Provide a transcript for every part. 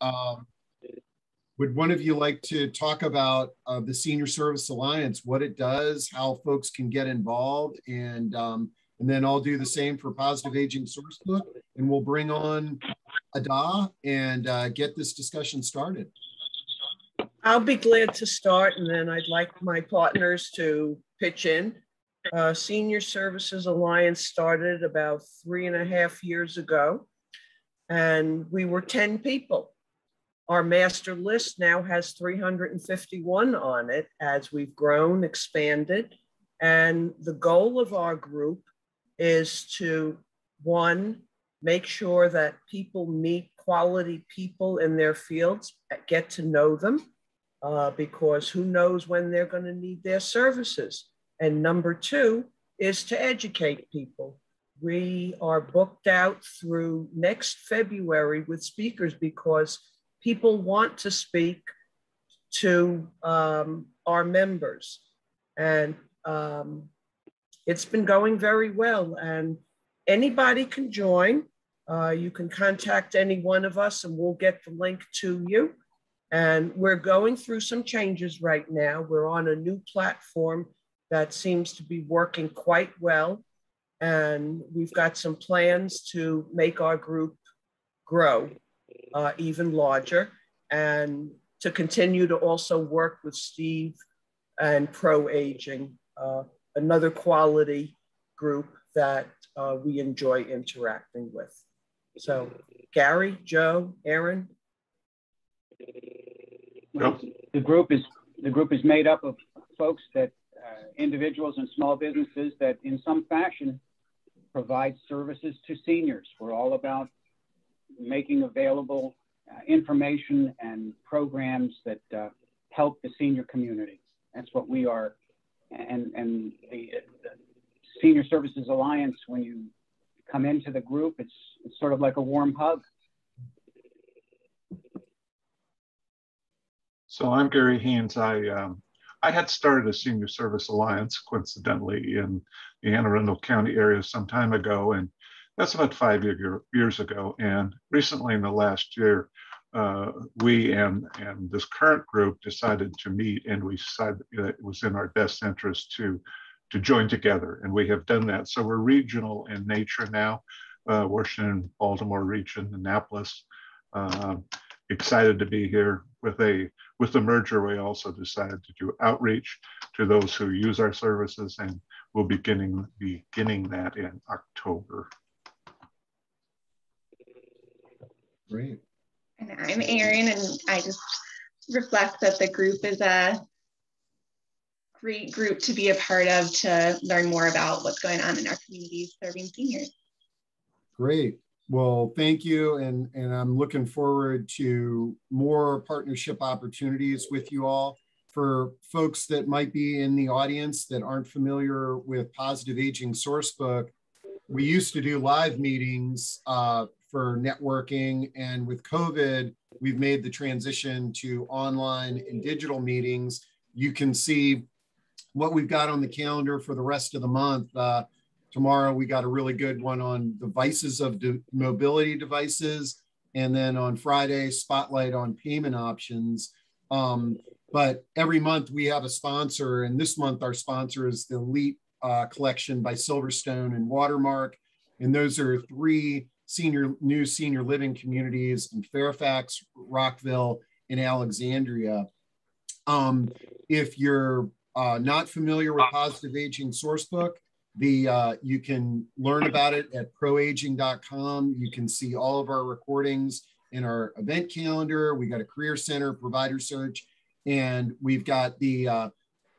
um, would one of you like to talk about uh, the Senior Service Alliance, what it does, how folks can get involved, and um, and then I'll do the same for Positive Aging Sourcebook, and we'll bring on Ada and uh, get this discussion started. I'll be glad to start, and then I'd like my partners to pitch in. Uh, Senior Services Alliance started about three and a half years ago, and we were 10 people. Our master list now has 351 on it as we've grown, expanded. And the goal of our group is to one, make sure that people meet quality people in their fields, get to know them, uh, because who knows when they're going to need their services. And number two is to educate people. We are booked out through next February with speakers because people want to speak to um, our members. And um, it's been going very well. And anybody can join. Uh, you can contact any one of us and we'll get the link to you. And we're going through some changes right now. We're on a new platform that seems to be working quite well. And we've got some plans to make our group grow uh, even larger and to continue to also work with Steve and Pro Aging, uh, another quality group that uh, we enjoy interacting with. So, Gary, Joe, Aaron. Well, the group is the group is made up of folks that uh, individuals and small businesses that, in some fashion, provide services to seniors. We're all about making available uh, information and programs that uh, help the senior community. That's what we are. And, and the, the, Senior Services Alliance, when you come into the group, it's, it's sort of like a warm hug. So I'm Gary Haynes. I um, I had started a Senior Service Alliance, coincidentally, in Anne Arundel County area some time ago, and that's about five year, years ago. And recently, in the last year, uh, we and and this current group decided to meet, and we decided it was in our best interest to to join together, and we have done that. So we're regional in nature now, uh, Washington, Baltimore region, Annapolis. Uh, excited to be here with a with the merger. We also decided to do outreach to those who use our services, and we'll be beginning beginning that in October. Great. And I'm Erin, and I just reflect that the group is a great group to be a part of to learn more about what's going on in our communities serving seniors. Great. Well, thank you. And, and I'm looking forward to more partnership opportunities with you all. For folks that might be in the audience that aren't familiar with Positive Aging Sourcebook, we used to do live meetings uh, for networking. And with COVID, we've made the transition to online and digital meetings. You can see what we've got on the calendar for the rest of the month. Uh, tomorrow, we got a really good one on devices of de mobility devices. And then on Friday, spotlight on payment options. Um, but every month we have a sponsor, and this month our sponsor is the Elite uh, Collection by Silverstone and Watermark. And those are three senior new senior living communities in Fairfax, Rockville, and Alexandria. Um, if you're uh, not familiar with Positive Aging Sourcebook, the uh, you can learn about it at proaging.com. You can see all of our recordings in our event calendar. We got a career center, provider search, and we've got the. Uh,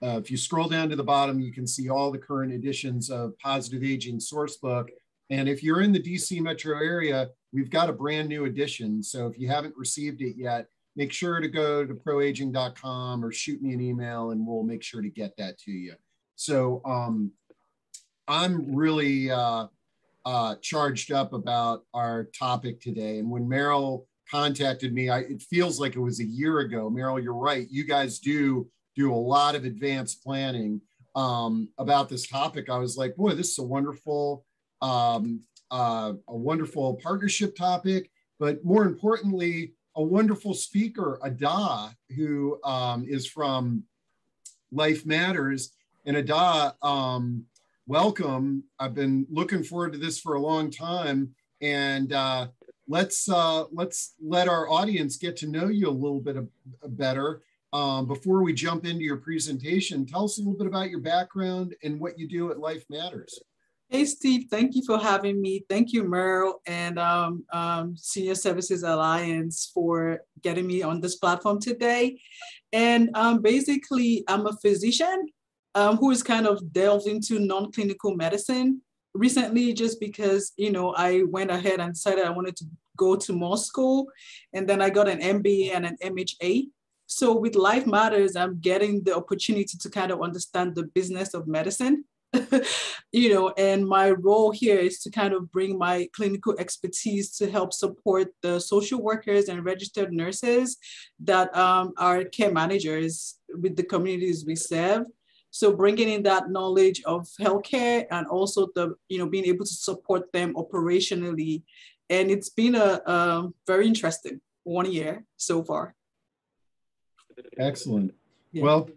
uh, if you scroll down to the bottom, you can see all the current editions of Positive Aging Sourcebook, and if you're in the DC metro area, we've got a brand new edition. So if you haven't received it yet, make sure to go to proaging.com or shoot me an email and we'll make sure to get that to you. So um, I'm really uh, uh, charged up about our topic today. And when Meryl contacted me, I, it feels like it was a year ago. Meryl, you're right. You guys do do a lot of advanced planning um, about this topic. I was like, boy, this is a wonderful um, uh, a wonderful partnership topic. but more importantly, a wonderful speaker, Ada, who um, is from Lifematters. And Ada, um, welcome. I've been looking forward to this for a long time. And uh, let's uh, let's let our audience get to know you a little bit of, better. Um, before we jump into your presentation, tell us a little bit about your background and what you do at Lifematters. Hey, Steve, thank you for having me. Thank you, Merle and um, um, Senior Services Alliance for getting me on this platform today. And um, basically, I'm a physician um, who is kind of delved into non-clinical medicine recently just because, you know, I went ahead and decided I wanted to go to more school. And then I got an MBA and an MHA. So with Lifematters, I'm getting the opportunity to kind of understand the business of medicine you know, and my role here is to kind of bring my clinical expertise to help support the social workers and registered nurses that um, are care managers with the communities we serve. So bringing in that knowledge of healthcare and also the, you know, being able to support them operationally. And it's been a, a very interesting one year so far. Excellent. Yeah. Well,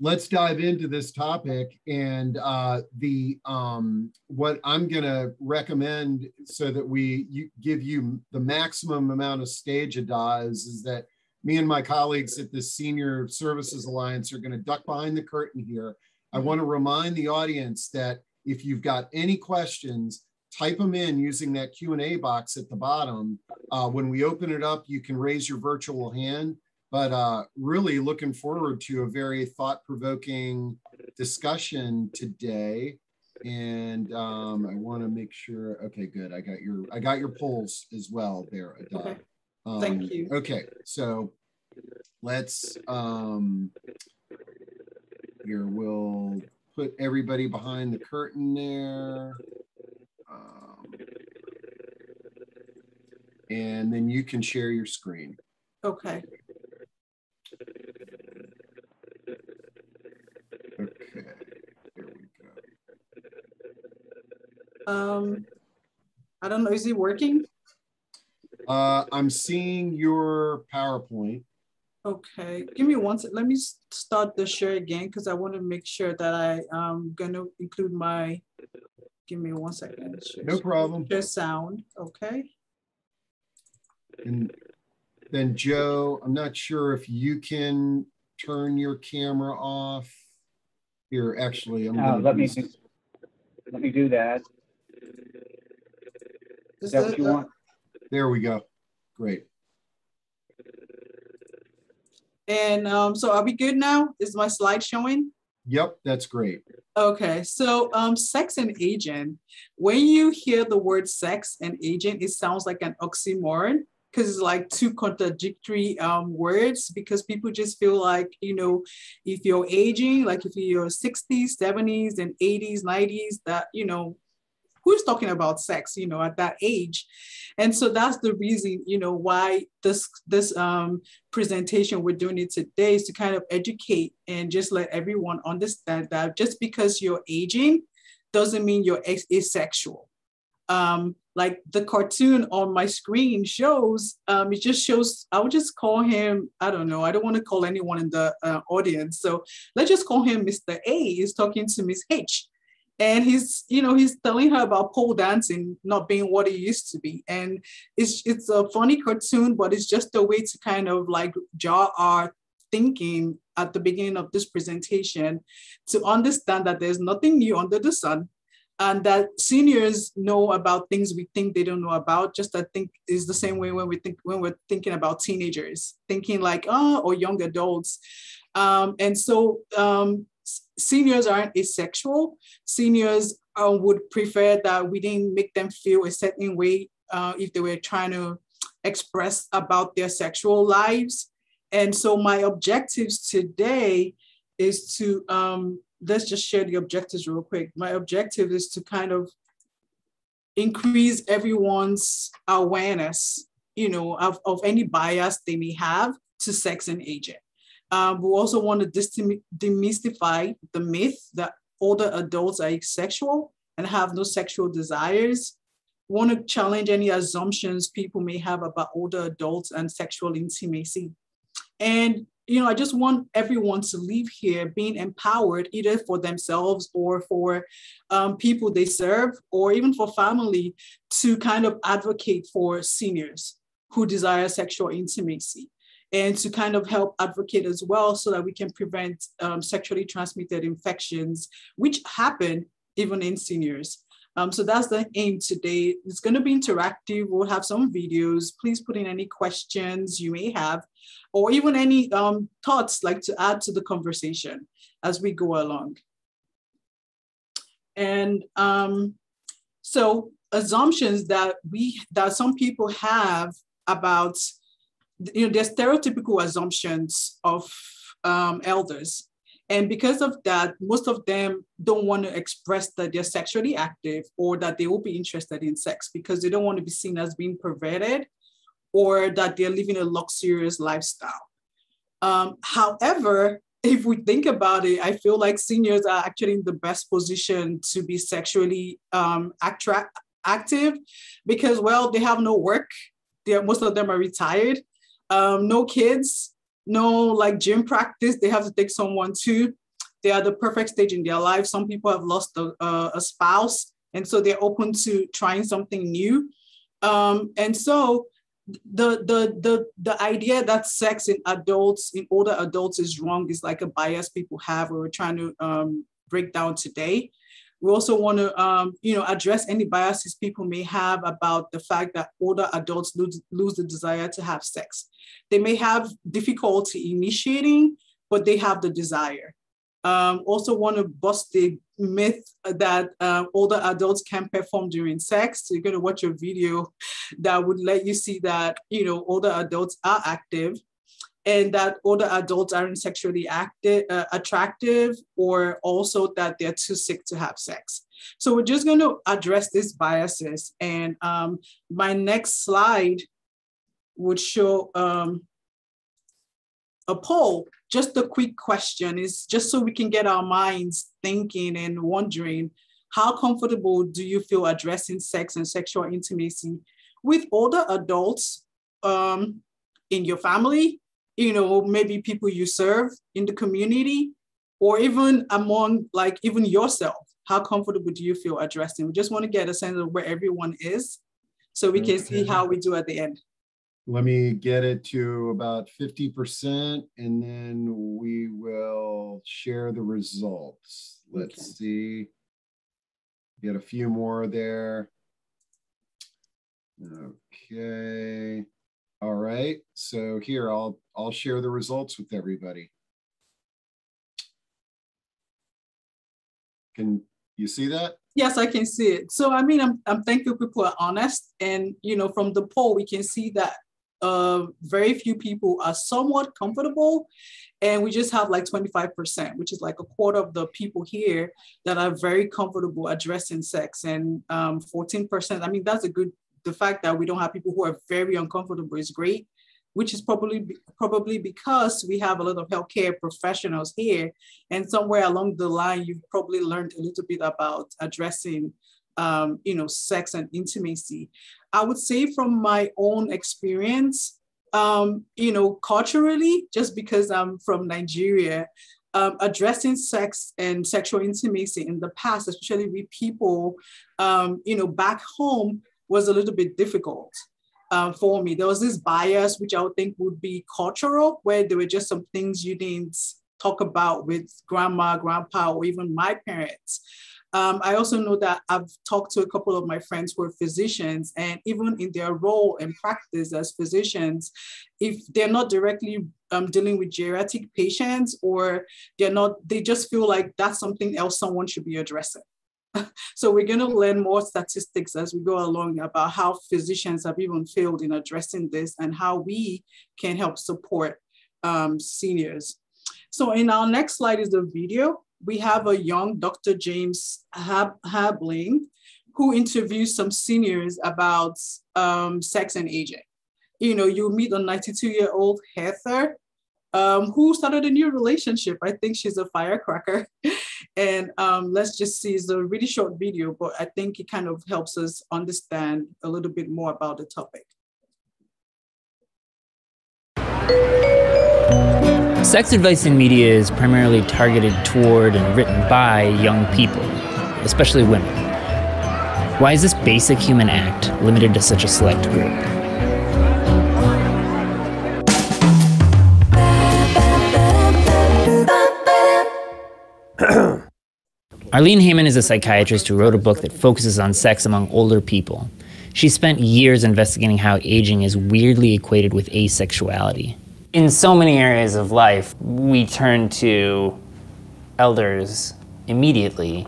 let's dive into this topic and uh, the um, what I'm going to recommend so that we you, give you the maximum amount of stage Ada is, is that me and my colleagues at the Senior Services Alliance are going to duck behind the curtain here. I want to remind the audience that if you've got any questions, type them in using that Q&A box at the bottom. Uh, when we open it up, you can raise your virtual hand but uh, really looking forward to a very thought-provoking discussion today. And um, I want to make sure. Okay, good. I got your I got your polls as well there, Okay. Um, Thank you. Okay, so let's um, here we'll put everybody behind the curtain there. Um, and then you can share your screen. Okay. Okay, there we go. Um, I don't know. Is it working? Uh, I'm seeing your PowerPoint. Okay, give me one second. Let me start the share again because I want to make sure that I am going to include my, give me one second. Share, no problem. Share sound, okay. And then Joe, I'm not sure if you can turn your camera off. Here, actually, I'm uh, let me, let me do that. Is that what you want? There we go. Great. And um, so are we good now? Is my slide showing? Yep, that's great. Okay, so um, sex and agent. When you hear the word sex and agent, it sounds like an oxymoron because it's like two contradictory um, words because people just feel like, you know, if you're aging, like if you're 60s, 70s, and 80s, 90s, that, you know, who's talking about sex you know at that age and so that's the reason you know why this this um, presentation we're doing it today is to kind of educate and just let everyone understand that just because you're aging doesn't mean you're asexual um, like the cartoon on my screen shows, um, it just shows, I would just call him, I don't know, I don't want to call anyone in the uh, audience. So let's just call him Mr. A is talking to Miss H and he's you know he's telling her about pole dancing not being what it used to be. And it's it's a funny cartoon but it's just a way to kind of like jar our thinking at the beginning of this presentation to understand that there's nothing new under the sun and that seniors know about things we think they don't know about just i think is the same way when we think when we're thinking about teenagers thinking like oh or young adults. Um, and so um, seniors aren't asexual. Seniors uh, would prefer that we didn't make them feel a certain way uh, if they were trying to express about their sexual lives. And so my objectives today is to, um, let's just share the objectives real quick. My objective is to kind of increase everyone's awareness, you know, of, of any bias they may have to sex and aging. Um, we also want to demystify the myth that older adults are asexual and have no sexual desires. want to challenge any assumptions people may have about older adults and sexual intimacy. And you know, I just want everyone to leave here being empowered either for themselves or for um, people they serve or even for family to kind of advocate for seniors who desire sexual intimacy and to kind of help advocate as well so that we can prevent um, sexually transmitted infections, which happen even in seniors. Um, so that's the aim today. It's going to be interactive. We'll have some videos. Please put in any questions you may have, or even any um, thoughts like to add to the conversation as we go along. And um, so assumptions that we that some people have about you know there's stereotypical assumptions of um, elders and because of that, most of them don't want to express that they're sexually active or that they will be interested in sex because they don't want to be seen as being perverted or that they're living a luxurious lifestyle. Um, however, if we think about it, I feel like seniors are actually in the best position to be sexually um, active because, well, they have no work. They're, most of them are retired, um, no kids, no like gym practice. They have to take someone to. They are the perfect stage in their life. Some people have lost a, a spouse, and so they're open to trying something new. Um, and so the the the the idea that sex in adults in older adults is wrong is like a bias people have. We we're trying to um, break down today. We also want to, um, you know, address any biases people may have about the fact that older adults lose, lose the desire to have sex. They may have difficulty initiating, but they have the desire. Um, also want to bust the myth that uh, older adults can perform during sex. So you're going to watch a video that would let you see that, you know, older adults are active and that older adults aren't sexually active, uh, attractive, or also that they're too sick to have sex. So we're just going to address these biases. And um, my next slide would show um, a poll. Just a quick question is just so we can get our minds thinking and wondering, how comfortable do you feel addressing sex and sexual intimacy with older adults um, in your family you know, maybe people you serve in the community or even among like even yourself. How comfortable do you feel addressing? We just want to get a sense of where everyone is so we can see how we do at the end. Let me get it to about 50% and then we will share the results. Let's okay. see. Get a few more there. Okay. All right, so here I'll I'll share the results with everybody. Can you see that? Yes, I can see it. So I mean, I'm I'm thankful people are honest, and you know, from the poll we can see that uh, very few people are somewhat comfortable, and we just have like 25%, which is like a quarter of the people here that are very comfortable addressing sex, and um, 14%. I mean, that's a good the fact that we don't have people who are very uncomfortable is great, which is probably probably because we have a lot of healthcare professionals here, and somewhere along the line, you've probably learned a little bit about addressing, um, you know, sex and intimacy. I would say from my own experience, um, you know, culturally, just because I'm from Nigeria, um, addressing sex and sexual intimacy in the past, especially with people, um, you know, back home, was a little bit difficult um, for me. There was this bias, which I would think would be cultural, where there were just some things you didn't talk about with grandma, grandpa, or even my parents. Um, I also know that I've talked to a couple of my friends who are physicians, and even in their role and practice as physicians, if they're not directly um, dealing with geriatric patients or they're not, they just feel like that's something else someone should be addressing. so we're going to learn more statistics as we go along about how physicians have even failed in addressing this and how we can help support um, seniors. So in our next slide is the video. We have a young Dr. James Hab Hamblin who interviews some seniors about um, sex and aging. You know, you meet a 92 year old Heather um, who started a new relationship. I think she's a firecracker. and um, let's just see, it's a really short video, but I think it kind of helps us understand a little bit more about the topic. Sex advice in media is primarily targeted toward and written by young people, especially women. Why is this basic human act limited to such a select group? Arlene Heyman is a psychiatrist who wrote a book that focuses on sex among older people. She spent years investigating how aging is weirdly equated with asexuality. In so many areas of life, we turn to elders immediately,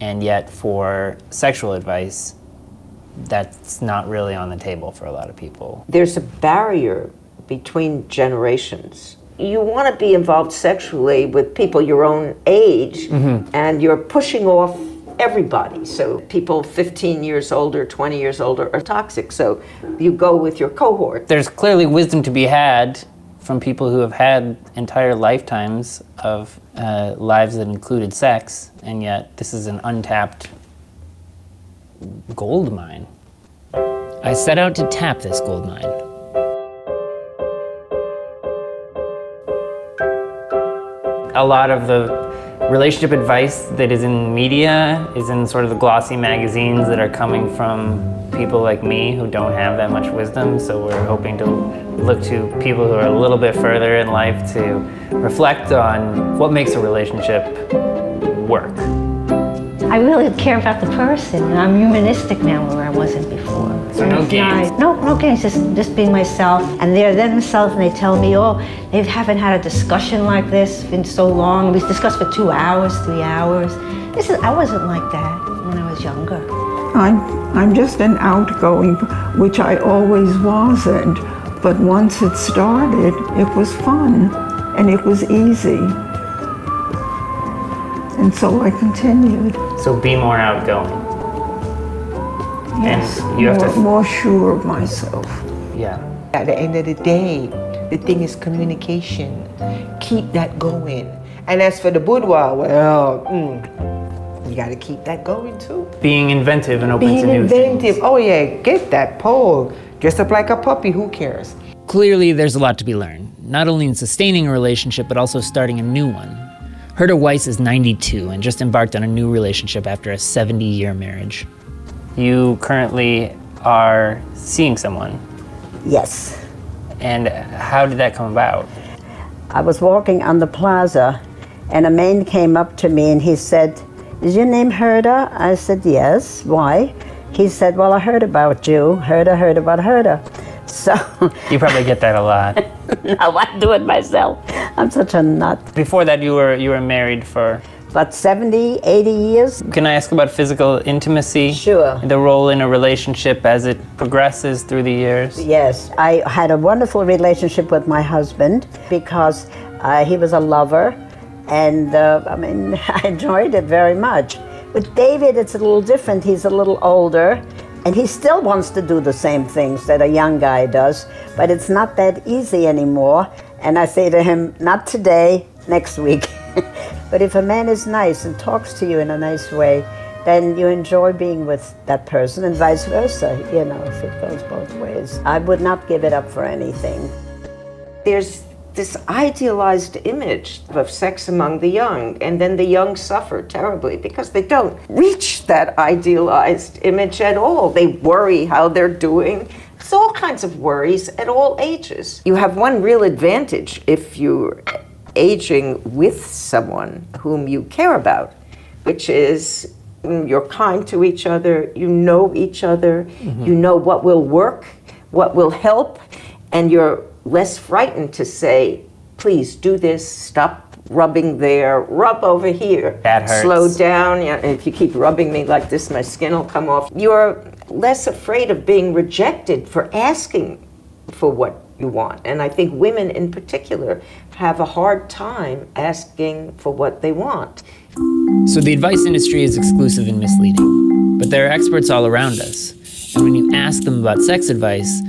and yet for sexual advice, that's not really on the table for a lot of people. There's a barrier between generations you want to be involved sexually with people your own age, mm-hmm. and you're pushing off everybody. So people 15 years older, 20 years older are toxic. So you go with your cohort. There's clearly wisdom to be had from people who have had entire lifetimes of uh, lives that included sex, and yet this is an untapped gold mine. I set out to tap this gold mine. A lot of the relationship advice that is in media is in sort of the glossy magazines that are coming from people like me who don't have that much wisdom. So we're hoping to look to people who are a little bit further in life to reflect on what makes a relationship work. I really care about the person, I'm humanistic now where I wasn't before. So no games? Nice. No, no games, just, just being myself. And they're themselves, and they tell me, oh, they haven't had a discussion like this in so long. We discussed for two hours, three hours. This is, I wasn't like that when I was younger. I'm, I'm just an outgoing, which I always wasn't. But once it started, it was fun, and it was easy. And so I continued. So be more outgoing. Yes, and you more, have to more sure of myself. Yeah. At the end of the day, the thing is communication. Keep that going. And as for the boudoir, well, mm, you got to keep that going too. Being inventive and open Being to new inventive. things. Oh yeah, get that pole. Dress up like a puppy. Who cares? Clearly, there's a lot to be learned, not only in sustaining a relationship, but also starting a new one. Herta Weiss is 92 and just embarked on a new relationship after a 70 year marriage. You currently are seeing someone. Yes. And how did that come about? I was walking on the plaza and a man came up to me and he said, Is your name Herta? I said, Yes. Why? He said, Well, I heard about you. Herta, heard about Herta. So you probably get that a lot. no, I do it myself. I'm such a nut. Before that, you were you were married for about 70, 80 years. Can I ask about physical intimacy? Sure. The role in a relationship as it progresses through the years? Yes. I had a wonderful relationship with my husband because uh, he was a lover and uh, I mean, I enjoyed it very much. With David, it's a little different. He's a little older and he still wants to do the same things that a young guy does, but it's not that easy anymore. And I say to him, not today, next week. but if a man is nice and talks to you in a nice way, then you enjoy being with that person and vice versa, you know, if it goes both ways. I would not give it up for anything. There's this idealized image of sex among the young, and then the young suffer terribly because they don't reach that idealized image at all. They worry how they're doing. It's all kinds of worries at all ages. You have one real advantage if you're aging with someone whom you care about, which is mm, you're kind to each other, you know each other, mm-hmm. you know what will work, what will help, and you're less frightened to say, please do this, stop rubbing there, rub over here. That hurts. Slow down. Yeah, if you keep rubbing me like this, my skin will come off. You're less afraid of being rejected for asking for what you want. And I think women in particular have a hard time asking for what they want. So the advice industry is exclusive and misleading, but there are experts all around us. And when you ask them about sex advice,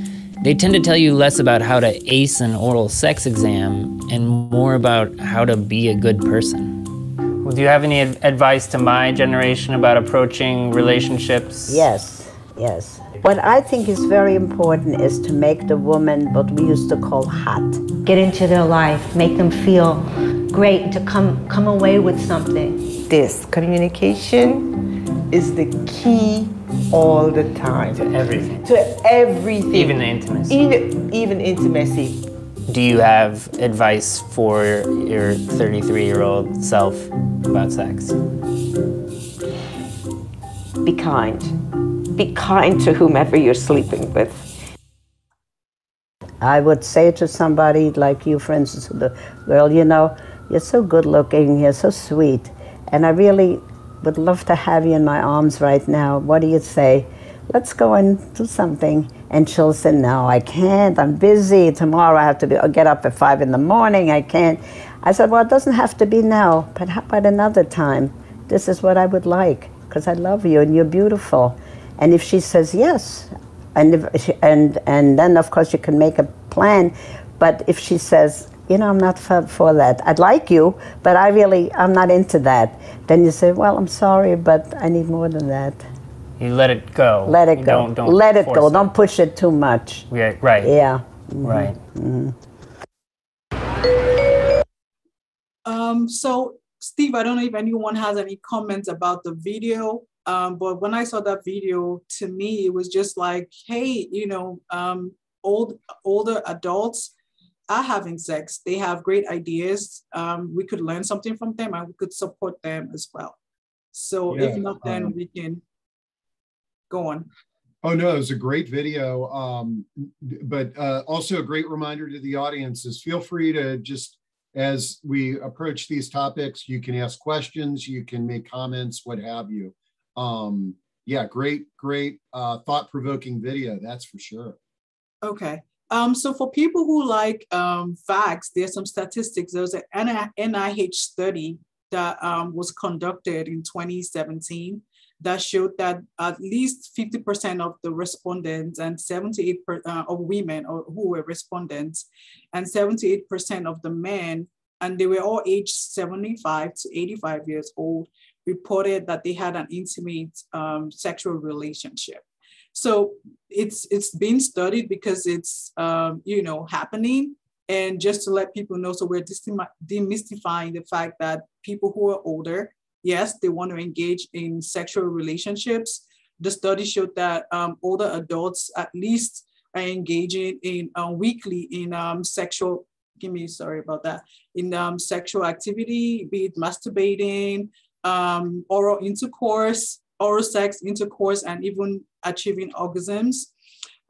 They tend to tell you less about how to ace an oral sex exam and more about how to be a good person. Well, do you have any advice to my generation about approaching relationships? Yes, yes. What I think is very important is to make the woman what we used to call hot. Get into their life, make them feel great, to come come away with something. This communication is the key all the time. To everything. To everything. Even the intimacy. Even, even intimacy. Do you have advice for your 33 year old self about sex? Be kind be kind to whomever you're sleeping with. I would say to somebody like you, for instance, the girl, you know, you're so good looking, you're so sweet, and I really would love to have you in my arms right now. What do you say? Let's go and do something. And she'll say, No, I can't. I'm busy. Tomorrow I have to be, I'll get up at five in the morning. I can't. I said, Well, it doesn't have to be now, but how about another time? This is what I would like because I love you and you're beautiful. And if she says yes, and if she, and and then of course you can make a plan. But if she says, you know, I'm not for, for that. I'd like you, but I really I'm not into that. Then you say, well, I'm sorry, but I need more than that. You let it go. Let it you go. Don't, don't let it go. It. Don't push it too much. Yeah. Right. Yeah. Mm-hmm. Right. Mm-hmm. Um, so, Steve, I don't know if anyone has any comments about the video um, but when I saw that video, to me, it was just like, hey, you know, um, old older adults are having sex. They have great ideas. Um, we could learn something from them, and we could support them as well. So yeah, if not, then um, we can go on. Oh no, it was a great video, um, but uh, also a great reminder to the audience is feel free to just as we approach these topics, you can ask questions, you can make comments, what have you um, yeah, great, great, uh, thought provoking video. That's for sure. Okay. Um, so for people who like um, facts, there's some statistics. There was an NIH study that um, was conducted in 2017 that showed that at least 50% of the respondents and 78% uh, of women or who were respondents and 78% of the men, and they were all aged 75 to 85 years old, reported that they had an intimate um, sexual relationship. So it's it's being studied because it's um, you know happening, and just to let people know, so we're demystifying the fact that people who are older, yes, they want to engage in sexual relationships. The study showed that um, older adults at least are engaging in uh, weekly in um, sexual give me sorry about that in um, sexual activity be it masturbating um, oral intercourse, oral sex intercourse, and even achieving orgasms.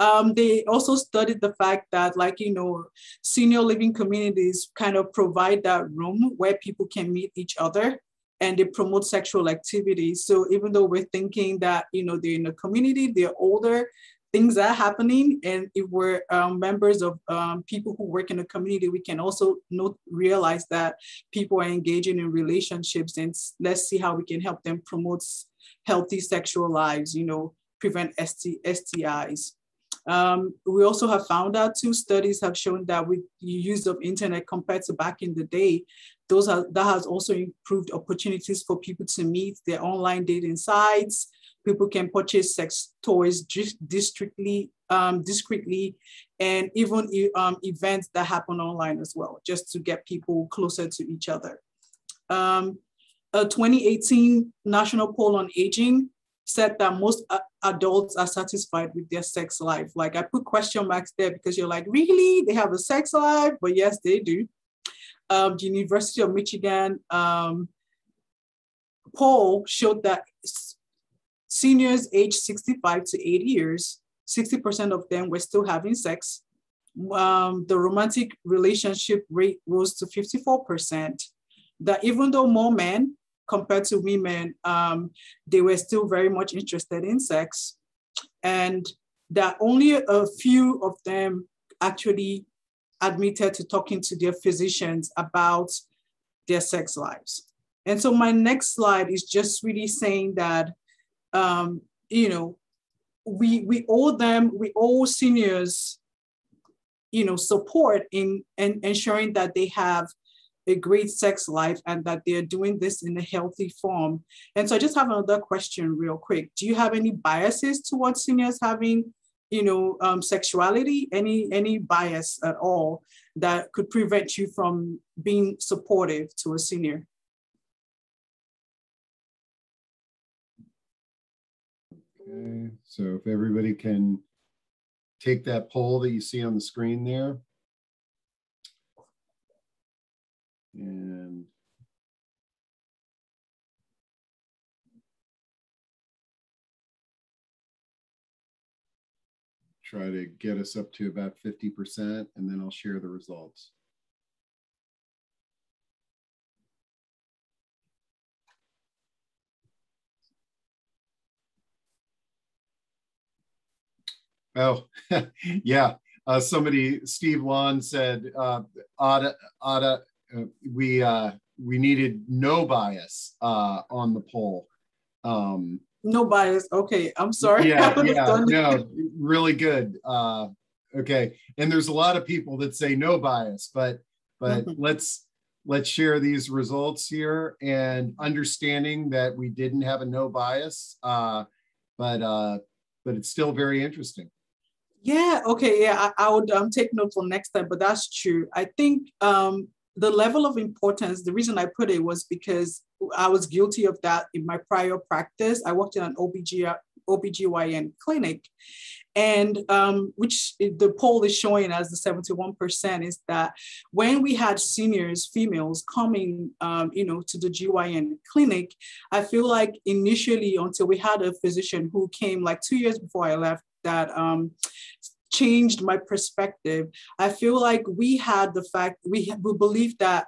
Um, they also studied the fact that, like, you know, senior living communities kind of provide that room where people can meet each other and they promote sexual activity. So even though we're thinking that, you know, they're in a community, they're older, things are happening. And if we're um, members of um, people who work in the community, we can also not realize that people are engaging in relationships and let's see how we can help them promote healthy sexual lives, you know, prevent ST, STIs. Um, we also have found out two studies have shown that with the use of internet compared to back in the day, those are, that has also improved opportunities for people to meet their online dating sites, People can purchase sex toys discreetly, um, discreetly, and even um, events that happen online as well, just to get people closer to each other. Um, a 2018 National Poll on Aging said that most adults are satisfied with their sex life. Like I put question marks there because you're like, really? They have a sex life? But yes, they do. Um, the University of Michigan um, poll showed that Seniors aged 65 to 80 years, 60% of them were still having sex. Um, the romantic relationship rate rose to 54%. That even though more men compared to women, um, they were still very much interested in sex. And that only a few of them actually admitted to talking to their physicians about their sex lives. And so my next slide is just really saying that um, you know, we we owe them, we owe seniors you know, support in, in ensuring that they have a great sex life and that they're doing this in a healthy form. And so I just have another question real quick. Do you have any biases towards seniors having, you know, um, sexuality, any, any bias at all that could prevent you from being supportive to a senior? Okay, so if everybody can take that poll that you see on the screen there. And try to get us up to about 50%, and then I'll share the results. Oh, yeah. Uh, somebody, Steve Lawn said, uh, Ada, Ada, uh, we uh, we needed no bias uh, on the poll. Um, no bias. Okay, I'm sorry. Yeah, yeah, no, really good. Uh, okay, and there's a lot of people that say no bias, but but mm-hmm. let's let's share these results here and understanding that we didn't have a no bias, uh, but uh, but it's still very interesting. Yeah. Okay. Yeah. I, I would um, take note for next time, but that's true. I think um, the level of importance, the reason I put it was because I was guilty of that in my prior practice. I worked in an OBG, OBGYN clinic, and um, which the poll is showing as the 71% is that when we had seniors, females coming, um, you know, to the GYN clinic, I feel like initially until we had a physician who came like two years before I left that um, changed my perspective. I feel like we had the fact, we, we believed that,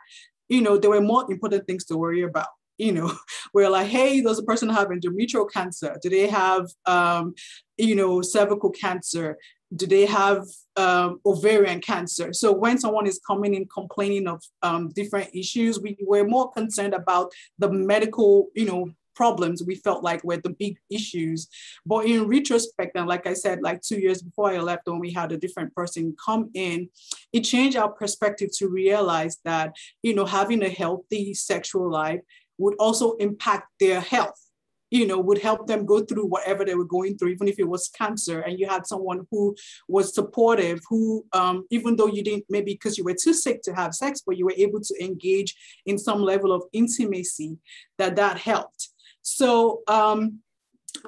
you know, there were more important things to worry about. You know, we're like, hey, does a person have endometrial cancer? Do they have, um, you know, cervical cancer? do they have um, ovarian cancer? So when someone is coming in complaining of um, different issues, we were more concerned about the medical, you know, problems we felt like were the big issues. But in retrospect, and like I said, like two years before I left, when we had a different person come in, it changed our perspective to realize that, you know, having a healthy sexual life would also impact their health you know, would help them go through whatever they were going through, even if it was cancer, and you had someone who was supportive, who, um, even though you didn't, maybe because you were too sick to have sex, but you were able to engage in some level of intimacy, that that helped. So um,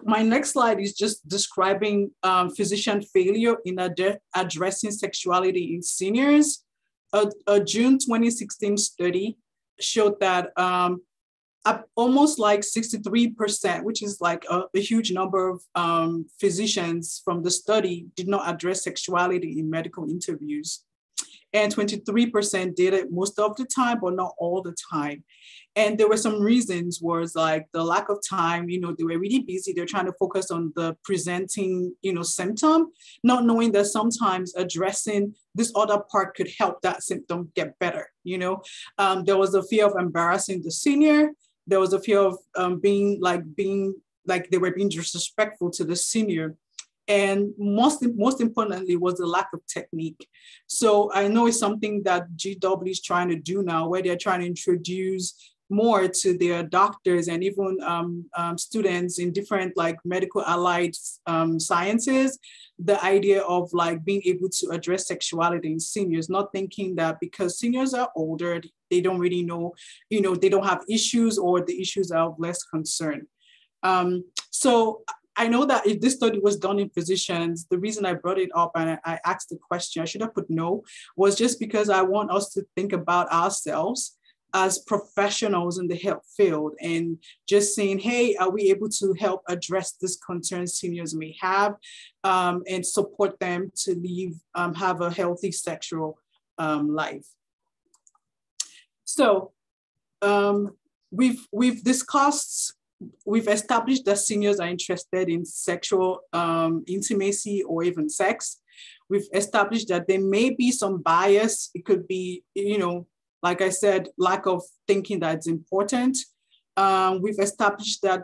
my next slide is just describing um, physician failure in ad addressing sexuality in seniors. A, a, June 2016 study showed that um, almost like 63%, which is like a, a huge number of um, physicians from the study did not address sexuality in medical interviews. And 23% did it most of the time, but not all the time. And there were some reasons was like the lack of time, you know, they were really busy. They're trying to focus on the presenting, you know, symptom, not knowing that sometimes addressing this other part could help that symptom get better, you know. Um, there was a fear of embarrassing the senior. There was a fear of um, being like being like they were being disrespectful to the senior and most most importantly was the lack of technique so i know it's something that gw is trying to do now where they're trying to introduce more to their doctors and even um, um, students in different like medical allied um, sciences the idea of like being able to address sexuality in seniors not thinking that because seniors are older they don't really know you know they don't have issues or the issues are of less concern. Um, so I know that if this study was done in physicians, the reason I brought it up and I asked the question, I should have put no, was just because I want us to think about ourselves as professionals in the health field and just saying, hey, are we able to help address this concern seniors may have um, and support them to live, um, have a healthy sexual um, life. So um, we've, we've discussed, we've established that seniors are interested in sexual um, intimacy or even sex. We've established that there may be some bias. It could be, you know, like I said, lack of thinking that it's important. Um, we've established that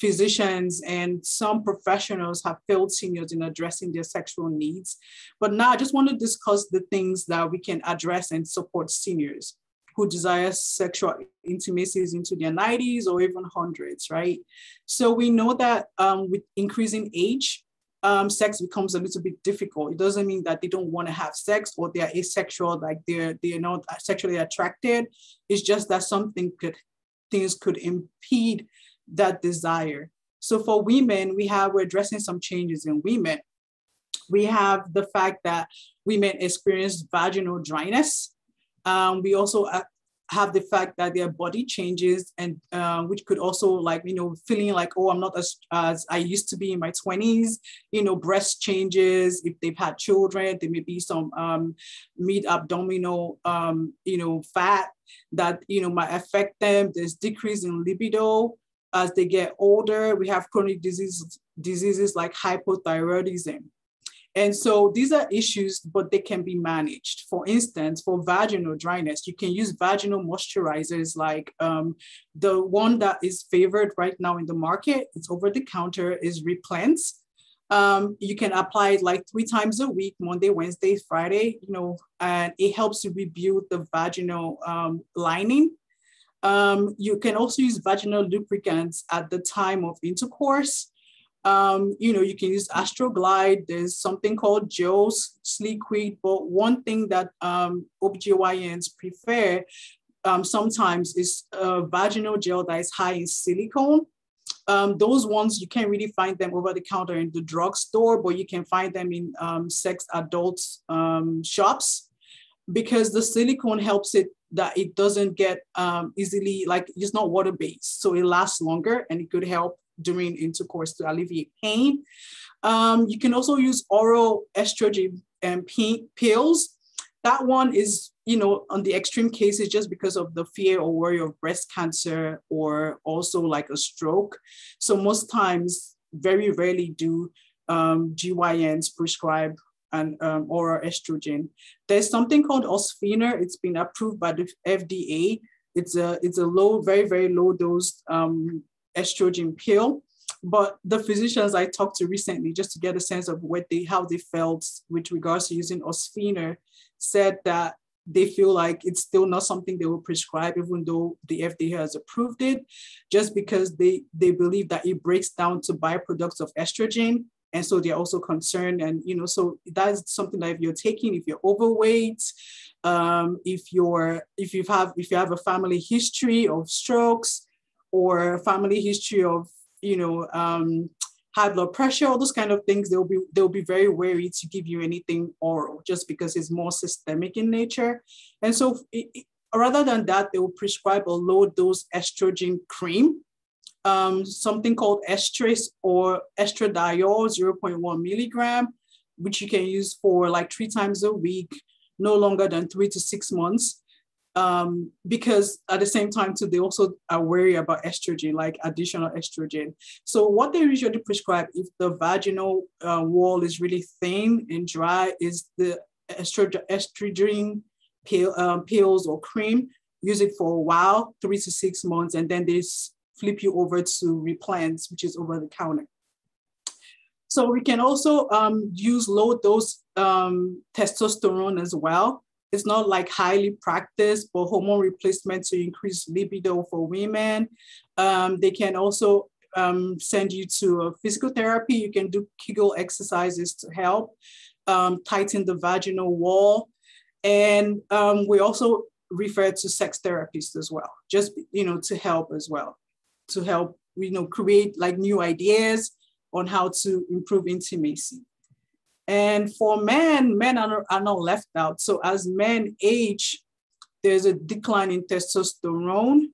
physicians and some professionals have failed seniors in addressing their sexual needs. But now I just want to discuss the things that we can address and support seniors who desire sexual intimacies into their 90s or even hundreds, right? So we know that um, with increasing age, um, sex becomes a little bit difficult. It doesn't mean that they don't want to have sex or they're asexual, like they're they're not sexually attracted. It's just that something could things could impede that desire. So for women, we have we're addressing some changes in women. We have the fact that women experience vaginal dryness. Um, we also uh, have the fact that their body changes and uh, which could also like you know feeling like oh i'm not as as i used to be in my 20s you know breast changes if they've had children there may be some um, mid abdominal um, you know fat that you know might affect them. There's decrease in libido. As they get older we have chronic diseases diseases like hypothyroidism and so these are issues, but they can be managed. For instance, for vaginal dryness, you can use vaginal moisturizers like um, the one that is favored right now in the market, it's over the counter, is Replens. Um, you can apply it like three times a week, Monday, Wednesday, Friday, you know, and it helps to rebuild the vaginal um, lining. Um, you can also use vaginal lubricants at the time of intercourse. Um, you know, you can use Astroglide. There's something called Joe's Sliquid. But one thing that um, OBGYNs prefer um, sometimes is a vaginal gel that is high in silicone. Um, those ones, you can't really find them over the counter in the drugstore, but you can find them in um, sex adult um, shops because the silicone helps it that it doesn't get um, easily, like it's not water-based. So it lasts longer and it could help during intercourse to alleviate pain. Um, you can also use oral estrogen and pills. That one is, you know, on the extreme cases just because of the fear or worry of breast cancer or also like a stroke. So most times, very rarely do um, GYNs prescribe an um, oral estrogen. There's something called Osphena. It's been approved by the FDA. It's a it's a low, very very low dose um, estrogen pill. But the physicians I talked to recently, just to get a sense of what they how they felt with regards to using Osphena, said that they feel like it's still not something they will prescribe, even though the FDA has approved it, just because they they believe that it breaks down to byproducts of estrogen. And so they're also concerned. And you know, so that's something that if you're taking, if you're overweight, um, if you're if you have if you have a family history of strokes, or family history of, you know, um, high blood pressure, all those kind of things, they'll be they'll be very wary to give you anything oral just because it's more systemic in nature. And so it, rather than that, they will prescribe a low dose estrogen cream, um, something called Estrace or estradiol 0.1 milligram, which you can use for like three times a week, no longer than three to six months um, because at the same time too, they also are worried about estrogen, like additional estrogen. So what they usually prescribe if the vaginal uh, wall is really thin and dry is the estrogen, estrogen pill, um, pills or cream. Use it for a while, three to six months, and then they flip you over to Replens, which is over the counter. So we can also um, use low dose um, testosterone as well it's not like highly practiced, but hormone replacement to increase libido for women. Um, they can also um, send you to a physical therapy. You can do Kegel exercises to help um, tighten the vaginal wall. And um, we also refer to sex therapists as well, just, you know, to help as well, to help, you know, create like new ideas on how to improve intimacy. And for men, men are, are not left out. So as men age, there's a decline in testosterone.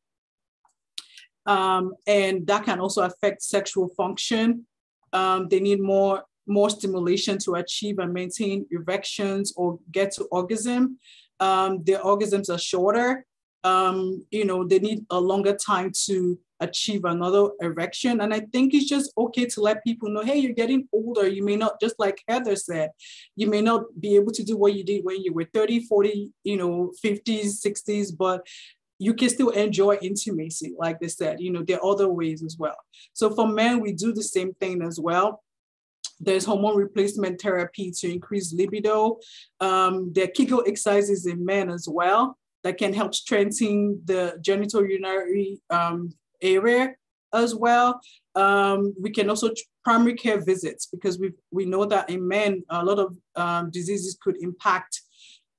Um, and that can also affect sexual function. Um, they need more, more stimulation to achieve and maintain erections or get to orgasm. Um, their orgasms are shorter. Um, you know, they need a longer time to achieve another erection. And I think it's just okay to let people know, hey, you're getting older. You may not, just like Heather said, you may not be able to do what you did when you were 30, 40, you know, 50s, 60s, but you can still enjoy intimacy, like they said. You know, there are other ways as well. So for men, we do the same thing as well. There's hormone replacement therapy to increase libido. Um, there are Kegel exercises in men as well that can help strengthen the genital urinary um, area as well. Um, we can also primary care visits because we we know that in men a lot of um, diseases could impact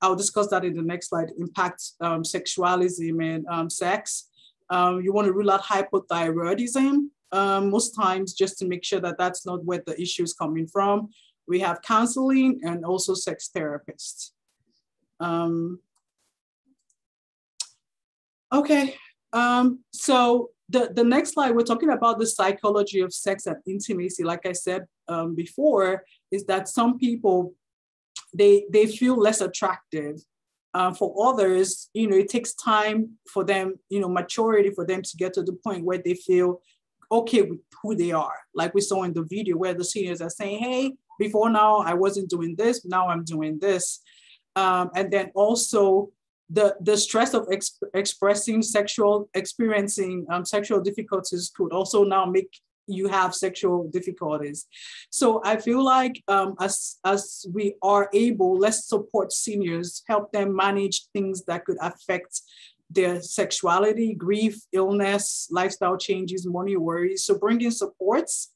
I'll discuss that in the next slide, impact um, sexualism and um, sex. Um, you want to rule out hypothyroidism um, most times just to make sure that that's not where the issue is coming from. We have counseling and also sex therapists. Um, okay, um, so the, the next slide, we're talking about the psychology of sex and intimacy. Like I said before, is that some people they they feel less attractive. Uh, for others, you know, it takes time for them, you know, maturity for them to get to the point where they feel okay with who they are. Like we saw in the video where the seniors are saying, hey, before now I wasn't doing this, now I'm doing this. Um, and then also the, the stress of exp expressing sexual, experiencing um, sexual difficulties could also now make you have sexual difficulties. So I feel like um, as, as we are able, let's support seniors, help them manage things that could affect their sexuality, grief, illness, lifestyle changes, money worries. So bringing supports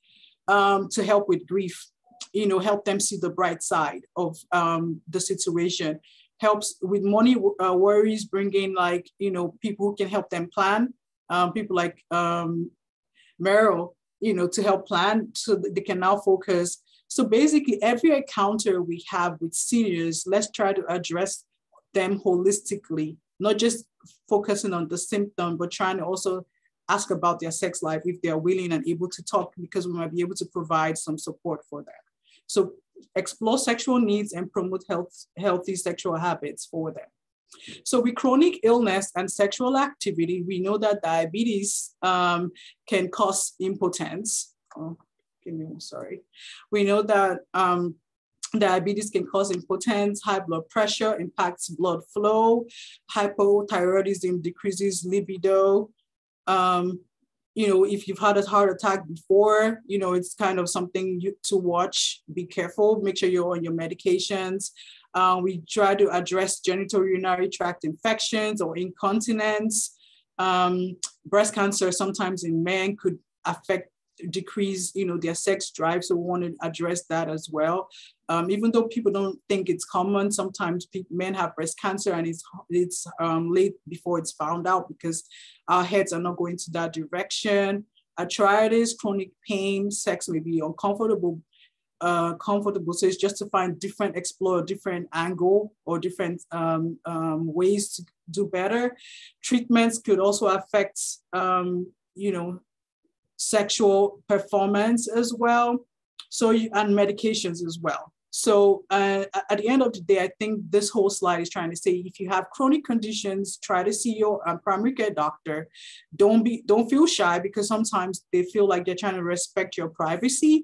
um, to help with grief, you know, help them see the bright side of um, the situation. Helps with money uh, worries, bringing like, you know, people who can help them plan. Um, people like um, Meryl, you know, to help plan so they can now focus. So basically every encounter we have with seniors, let's try to address them holistically, not just focusing on the symptom, but trying to also ask about their sex life if they're willing and able to talk because we might be able to provide some support for that. So explore sexual needs and promote health, healthy sexual habits for them. So with chronic illness and sexual activity, we know that diabetes um, can cause impotence. Oh, give me, sorry. We know that um, diabetes can cause impotence, high blood pressure impacts blood flow, hypothyroidism decreases libido. Um, you know, if you've had a heart attack before, you know, it's kind of something you, to watch. Be careful, make sure you're on your medications. Uh, we try to address genital urinary tract infections or incontinence. Um, breast cancer sometimes in men could affect decrease you know their sex drive so we want to address that as well um, even though people don't think it's common sometimes people, men have breast cancer and it's it's um, late before it's found out because our heads are not going to that direction arthritis chronic pain sex may be uncomfortable uh, comfortable. So it's just to find different, explore different angle or different um, um, ways to do better. Treatments could also affect, um, you know, sexual performance as well. So, you, and medications as well. So uh, at the end of the day, I think this whole slide is trying to say, if you have chronic conditions, try to see your um, primary care doctor. Don't be, don't feel shy because sometimes they feel like they're trying to respect your privacy.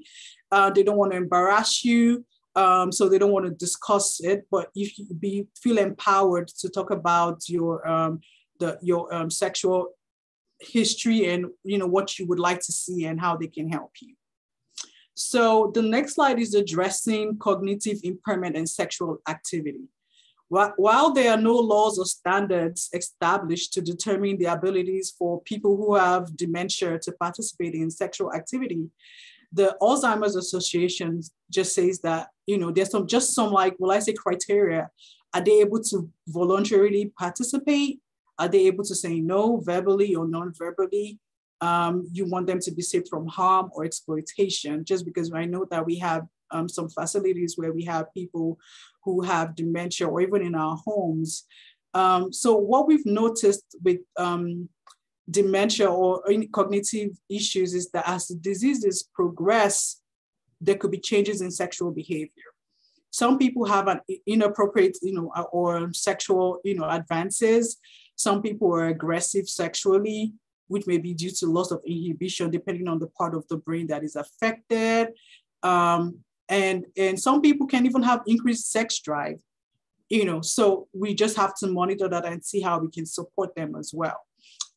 Uh, they don't want to embarrass you. Um, so they don't want to discuss it, but if you be feel empowered to talk about your um, the your um, sexual history and you know what you would like to see and how they can help you. So the next slide is addressing cognitive impairment and sexual activity. While there are no laws or standards established to determine the abilities for people who have dementia to participate in sexual activity, the Alzheimer's Association just says that, you know, there's some just some like, well, I say criteria. Are they able to voluntarily participate? Are they able to say no verbally or non-verbally? Um, you want them to be safe from harm or exploitation, just because I know that we have um, some facilities where we have people who have dementia or even in our homes. Um, so what we've noticed with um, dementia or cognitive issues is that as the diseases progress, there could be changes in sexual behavior. Some people have an inappropriate, you know, or sexual, you know, advances. Some people are aggressive sexually, which may be due to loss of inhibition, depending on the part of the brain that is affected. Um, and, and some people can even have increased sex drive you know, so we just have to monitor that and see how we can support them as well.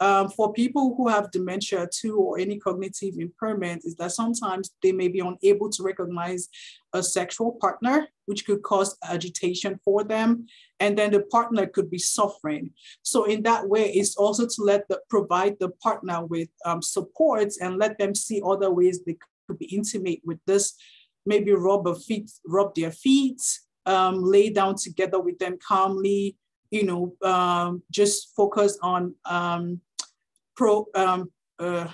Um, for people who have dementia too or any cognitive impairment is that sometimes they may be unable to recognize a sexual partner, which could cause agitation for them. And then the partner could be suffering. So in that way, it's also to let the provide the partner with um, supports and let them see other ways they could be intimate with this. Maybe rub a feet, rub their feet, um, lay down together with them calmly, you know, um, just focus on um, pro um, uh,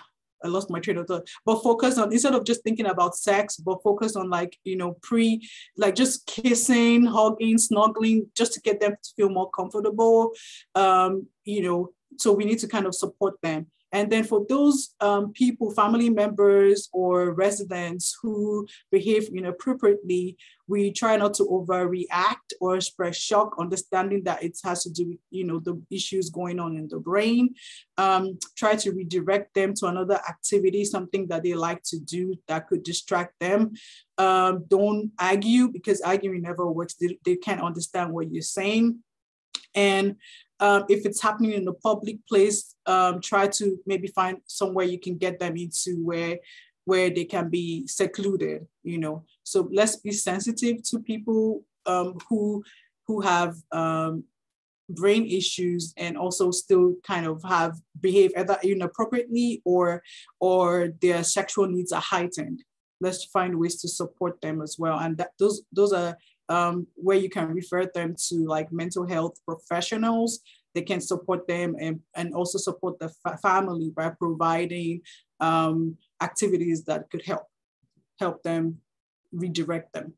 I lost my train of thought, but focus on instead of just thinking about sex, but focus on like, you know, pre, like just kissing, hugging, snuggling, just to get them to feel more comfortable. Um, you know, so we need to kind of support them. And then for those um, people, family members or residents who behave inappropriately, we try not to overreact or express shock, understanding that it has to do with, you know, the issues going on in the brain. Um, try to redirect them to another activity, something that they like to do that could distract them. Um, don't argue because arguing never works. They, they can't understand what you're saying. And um, if it's happening in a public place, um, try to maybe find somewhere you can get them into where where they can be secluded. You know, so let's be sensitive to people um, who who have um, brain issues and also still kind of have behave either inappropriately or or their sexual needs are heightened. Let's find ways to support them as well, and that those those are um, where you can refer them to like mental health professionals. They can support them and, and also support the fa family by providing um, activities that could help, help them redirect them.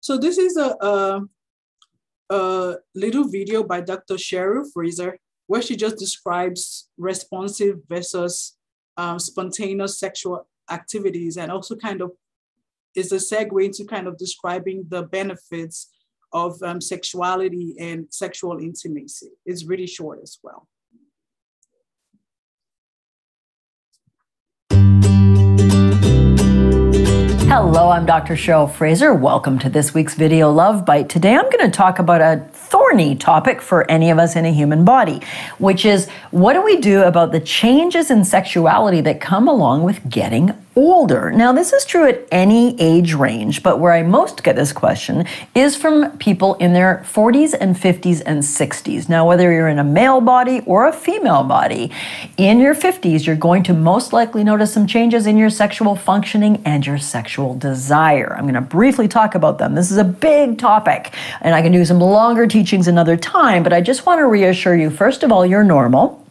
So this is a, a, a little video by Dr. Cheryl Fraser, where she just describes responsive versus um, spontaneous sexual activities and also kind of is a segue into kind of describing the benefits of um, sexuality and sexual intimacy. It's really short as well. Hello, I'm Dr. Cheryl Fraser. Welcome to this week's video Love Bite. Today I'm going to talk about a thorny topic for any of us in a human body, which is what do we do about the changes in sexuality that come along with getting older. Now, this is true at any age range, but where I most get this question is from people in their 40s and 50s and 60s. Now, whether you're in a male body or a female body, in your 50s, you're going to most likely notice some changes in your sexual functioning and your sexual desire. I'm going to briefly talk about them. This is a big topic, and I can do some longer teachings another time, but I just want to reassure you first of all, you're normal.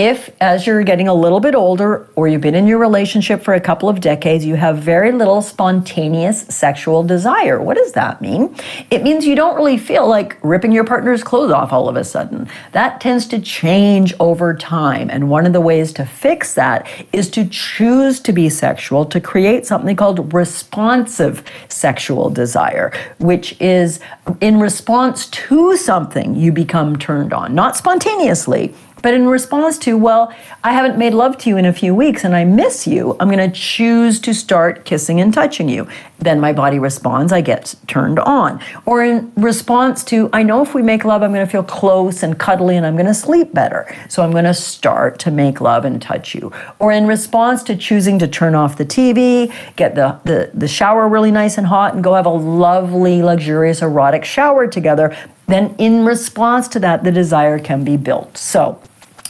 If, as you're getting a little bit older or you've been in your relationship for a couple of decades, you have very little spontaneous sexual desire, what does that mean? It means you don't really feel like ripping your partner's clothes off all of a sudden. That tends to change over time. And one of the ways to fix that is to choose to be sexual, to create something called responsive sexual desire, which is in response to something you become turned on, not spontaneously but in response to, well, I haven't made love to you in a few weeks and I miss you, I'm going to choose to start kissing and touching you. Then my body responds, I get turned on. Or in response to, I know if we make love, I'm going to feel close and cuddly and I'm going to sleep better. So I'm going to start to make love and touch you. Or in response to choosing to turn off the TV, get the, the, the shower really nice and hot, and go have a lovely, luxurious, erotic shower together, then in response to that, the desire can be built. So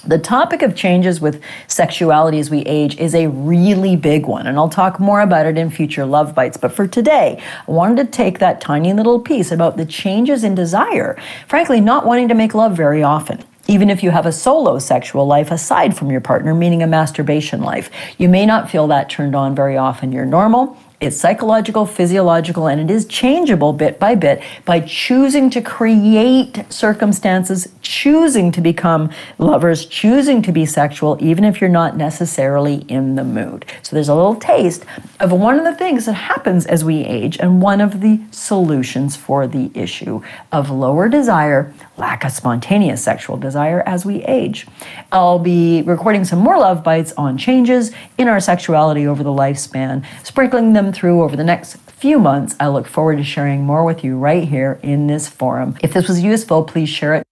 the topic of changes with sexuality as we age is a really big one, and I'll talk more about it in future Love Bites. But for today, I wanted to take that tiny little piece about the changes in desire, frankly, not wanting to make love very often. Even if you have a solo sexual life aside from your partner, meaning a masturbation life, you may not feel that turned on very often. You're normal, it's psychological, physiological, and it is changeable bit by bit by choosing to create circumstances, choosing to become lovers, choosing to be sexual, even if you're not necessarily in the mood. So there's a little taste of one of the things that happens as we age and one of the solutions for the issue of lower desire, lack of spontaneous sexual desire as we age. I'll be recording some more love bites on changes in our sexuality over the lifespan, sprinkling them through over the next few months. I look forward to sharing more with you right here in this forum. If this was useful, please share it.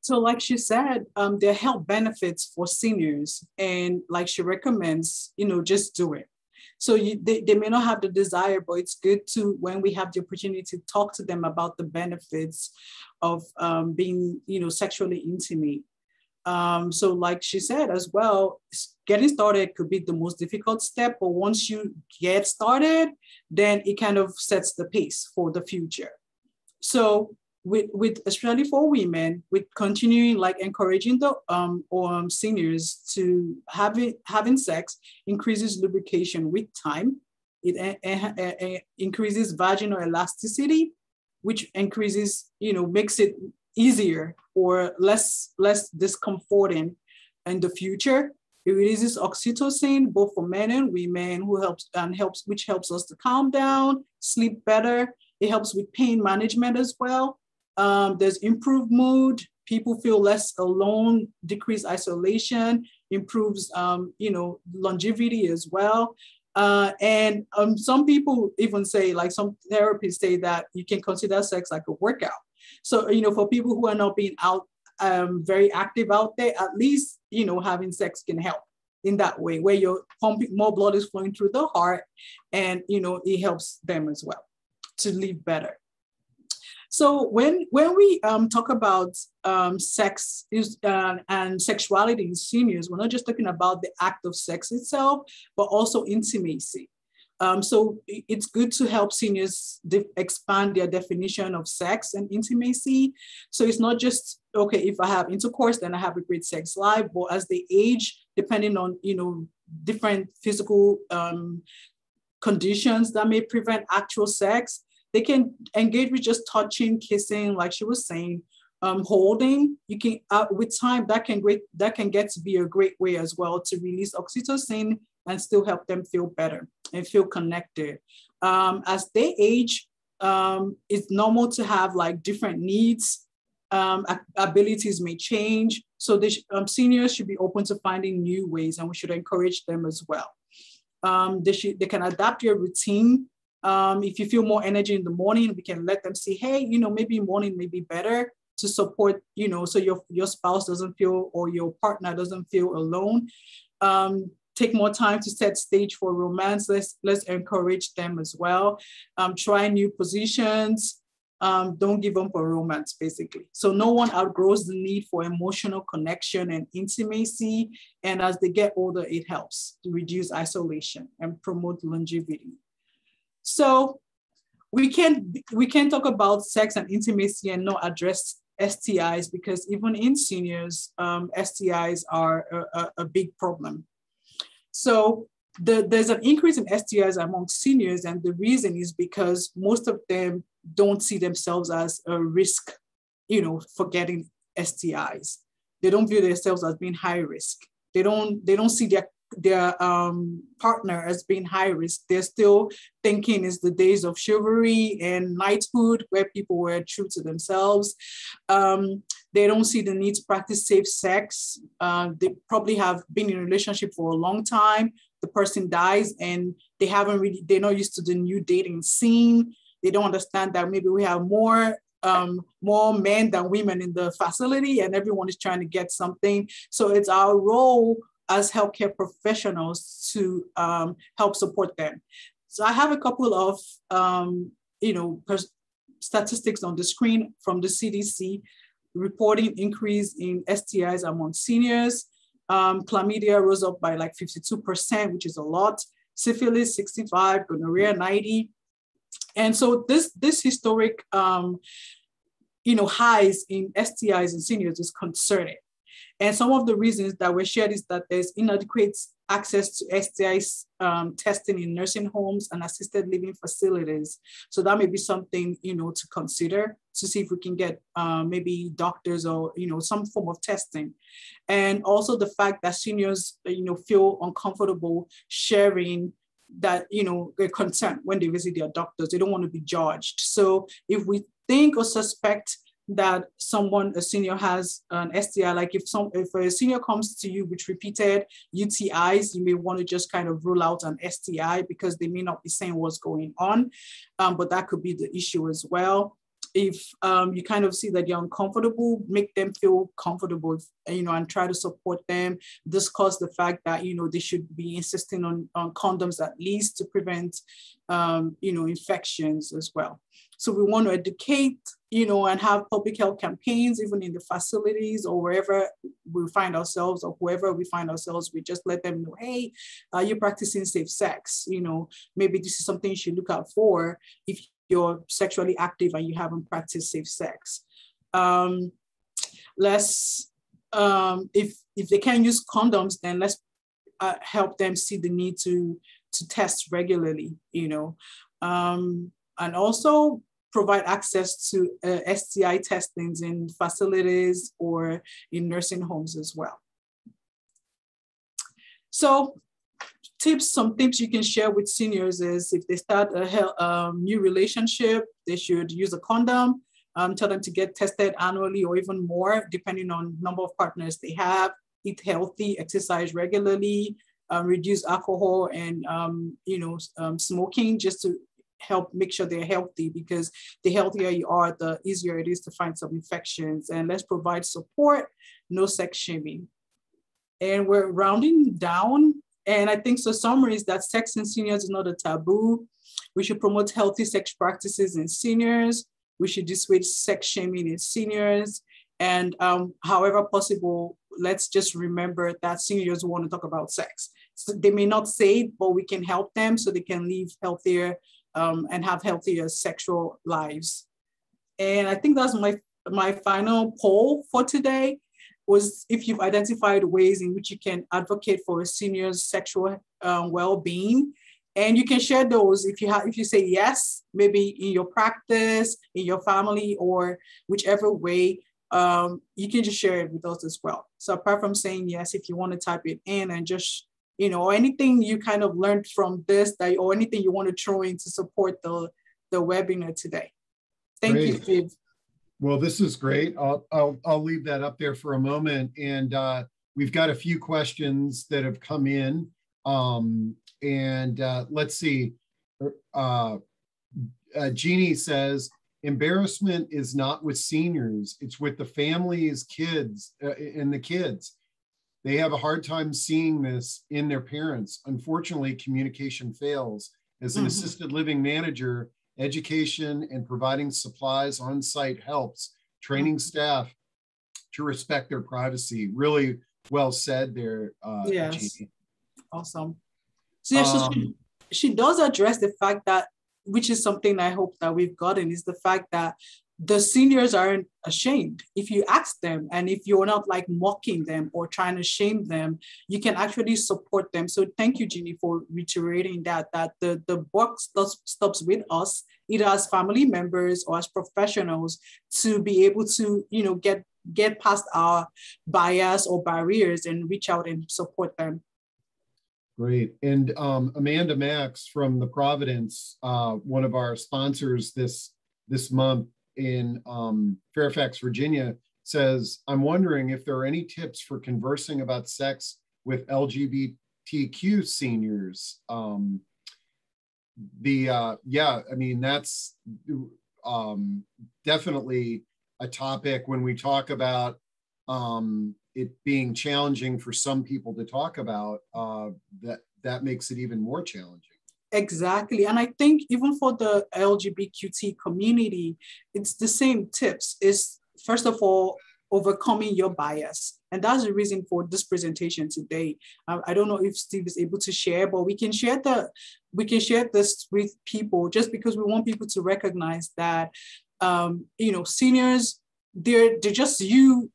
So, like she said, um, there are health benefits for seniors, and like she recommends, you know, just do it. So you, they, they may not have the desire, but it's good to when we have the opportunity to talk to them about the benefits of um, being, you know, sexually intimate. Um, so like she said as well, getting started could be the most difficult step, but once you get started, then it kind of sets the pace for the future. So with, with especially for women, with continuing like encouraging the um, um seniors to having having sex increases lubrication with time. It uh, uh, uh, increases vaginal elasticity, which increases, you know, makes it easier or less less discomforting in the future. It releases oxytocin both for men and women, who helps and helps which helps us to calm down, sleep better. It helps with pain management as well. Um, there's improved mood. People feel less alone, decreased isolation, improves um, you know longevity as well. Uh, and um, some people even say, like some therapists say that you can consider sex like a workout. So, you know, for people who are not being out um, very active out there, at least, you know, having sex can help in that way, where you're pumping more blood is flowing through the heart and, you know, it helps them as well to live better. So when when we um, talk about um, sex is, uh, and sexuality in seniors, we're not just talking about the act of sex itself, but also intimacy. Um, so it's good to help seniors expand their definition of sex and intimacy. So it's not just okay if I have intercourse, then I have a great sex life. But as they age, depending on you know different physical um, conditions that may prevent actual sex, they can engage with just touching, kissing, like she was saying, um, holding. You can uh, with time that can great that can get to be a great way as well to release oxytocin and still help them feel better and feel connected. Um, as they age, um, it's normal to have like different needs. Um, abilities may change. So they um, seniors should be open to finding new ways and we should encourage them as well. Um, they, should, they can adapt your routine. Um, if you feel more energy in the morning, we can let them see, hey, you know, maybe morning may be better to support, you know, so your, your spouse doesn't feel or your partner doesn't feel alone. Um, take more time to set stage for romance. Let's let's encourage them as well. Um, try new positions. Um, don't give up on romance, basically. So no one outgrows the need for emotional connection and intimacy. And as they get older, it helps to reduce isolation and promote longevity. So we can't we can't talk about sex and intimacy and not address STIs because even in seniors, um, STIs are a, a, a big problem. So the, there's an increase in STIs among seniors, and the reason is because most of them don't see themselves as a risk, you know, for getting STIs. They don't view themselves as being high risk. They don't they don't see their their um, partner as being high risk. They're still thinking it's the days of chivalry and knighthood where people were true to themselves. Um, they don't see the need to practice safe sex. Uh, they probably have been in a relationship for a long time. The person dies and they haven't really, they're not used to the new dating scene. They don't understand that maybe we have more um, more men than women in the facility and everyone is trying to get something. So it's our role as healthcare professionals to um, help support them. So I have a couple of, um, you know, statistics on the screen from the CDC reporting increase in STIs among seniors. Um, chlamydia rose up by like 52%, which is a lot. Syphilis 65, gonorrhea 90. And so this, this historic, um, you know, highs in STIs in seniors is concerning. And some of the reasons that were shared is that there's inadequate access to STI um, testing in nursing homes and assisted living facilities. So that may be something, you know, to consider to see if we can get uh, maybe doctors or, you know, some form of testing. And also the fact that seniors, you know, feel uncomfortable sharing that, you know, their concern when they visit their doctors. They don't want to be judged. So if we think or suspect that someone, a senior has an STI, like if some if a senior comes to you with repeated UTIs, you may want to just kind of rule out an STI because they may not be saying what's going on, um, but that could be the issue as well if um, you kind of see that you're uncomfortable, make them feel comfortable, you know, and try to support them. Discuss the fact that, you know, they should be insisting on, on condoms at least to prevent, um, you know, infections as well. So we want to educate, you know, and have public health campaigns, even in the facilities or wherever we find ourselves or whoever we find ourselves, we just let them know, hey, are you practicing safe sex? You know, maybe this is something you should look out for if you're sexually active and you haven't practiced safe sex. Um, let's, um, if, if they can't use condoms, then let's uh, help them see the need to, to test regularly, you know. Um, and also provide access to uh, STI testings in facilities or in nursing homes as well. So tips, some tips you can share with seniors is if they start a um, new relationship, they should use a condom. Um, tell them to get tested annually or even more, depending on number of partners they have. Eat healthy, exercise regularly, um, reduce alcohol and um, you know um, smoking, just to help make sure they're healthy. Because the healthier you are, the easier it is to find some infections. And let's provide support, no sex shaming. And we're rounding down and I think so summary is that sex in seniors is not a taboo. We should promote healthy sex practices in seniors. We should dissuade sex shaming in seniors. And um, however possible, let's just remember that seniors want to talk about sex. So they may not say it, but we can help them so they can live healthier um, and have healthier sexual lives. And I think that's my, my final poll for today was if you've identified ways in which you can advocate for a senior's sexual um, well-being and you can share those if you have if you say yes maybe in your practice in your family or whichever way um, you can just share it with us as well so apart from saying yes if you want to type it in and just you know anything you kind of learned from this that or anything you want to throw in to support the the webinar today thank Great. you Viv. Well, this is great. I'll, I'll, I'll leave that up there for a moment. And uh, we've got a few questions that have come in. Um, and uh, let's see. Uh, uh, Jeannie says, embarrassment is not with seniors, it's with the families, kids, uh, and the kids. They have a hard time seeing this in their parents. Unfortunately, communication fails. As an mm-hmm. assisted living manager, Education and providing supplies on site helps. Training mm-hmm. staff to respect their privacy. Really well said there. Uh, yes. Jeannie. Awesome. So, yeah, um, so she, she does address the fact that, which is something I hope that we've gotten, is the fact that the seniors aren't ashamed. If you ask them and if you're not like mocking them or trying to shame them, you can actually support them. So thank you, Jeannie, for reiterating that, that the, the work stops, stops with us, either as family members or as professionals to be able to, you know, get, get past our bias or barriers and reach out and support them. Great. And um, Amanda Max from the Providence, uh, one of our sponsors this this month, in um, Fairfax, Virginia, says, I'm wondering if there are any tips for conversing about sex with LGBTQ seniors. Um, the uh, yeah, I mean that's um, definitely a topic when we talk about um, it being challenging for some people to talk about. Uh, that that makes it even more challenging. Exactly. And I think even for the LGBTQ community, it's the same tips. Is first of all, overcoming your bias. And that's the reason for this presentation today. Um, I don't know if Steve is able to share, but we can share the we can share this with people just because we want people to recognize that um, you know, seniors, they're they're just you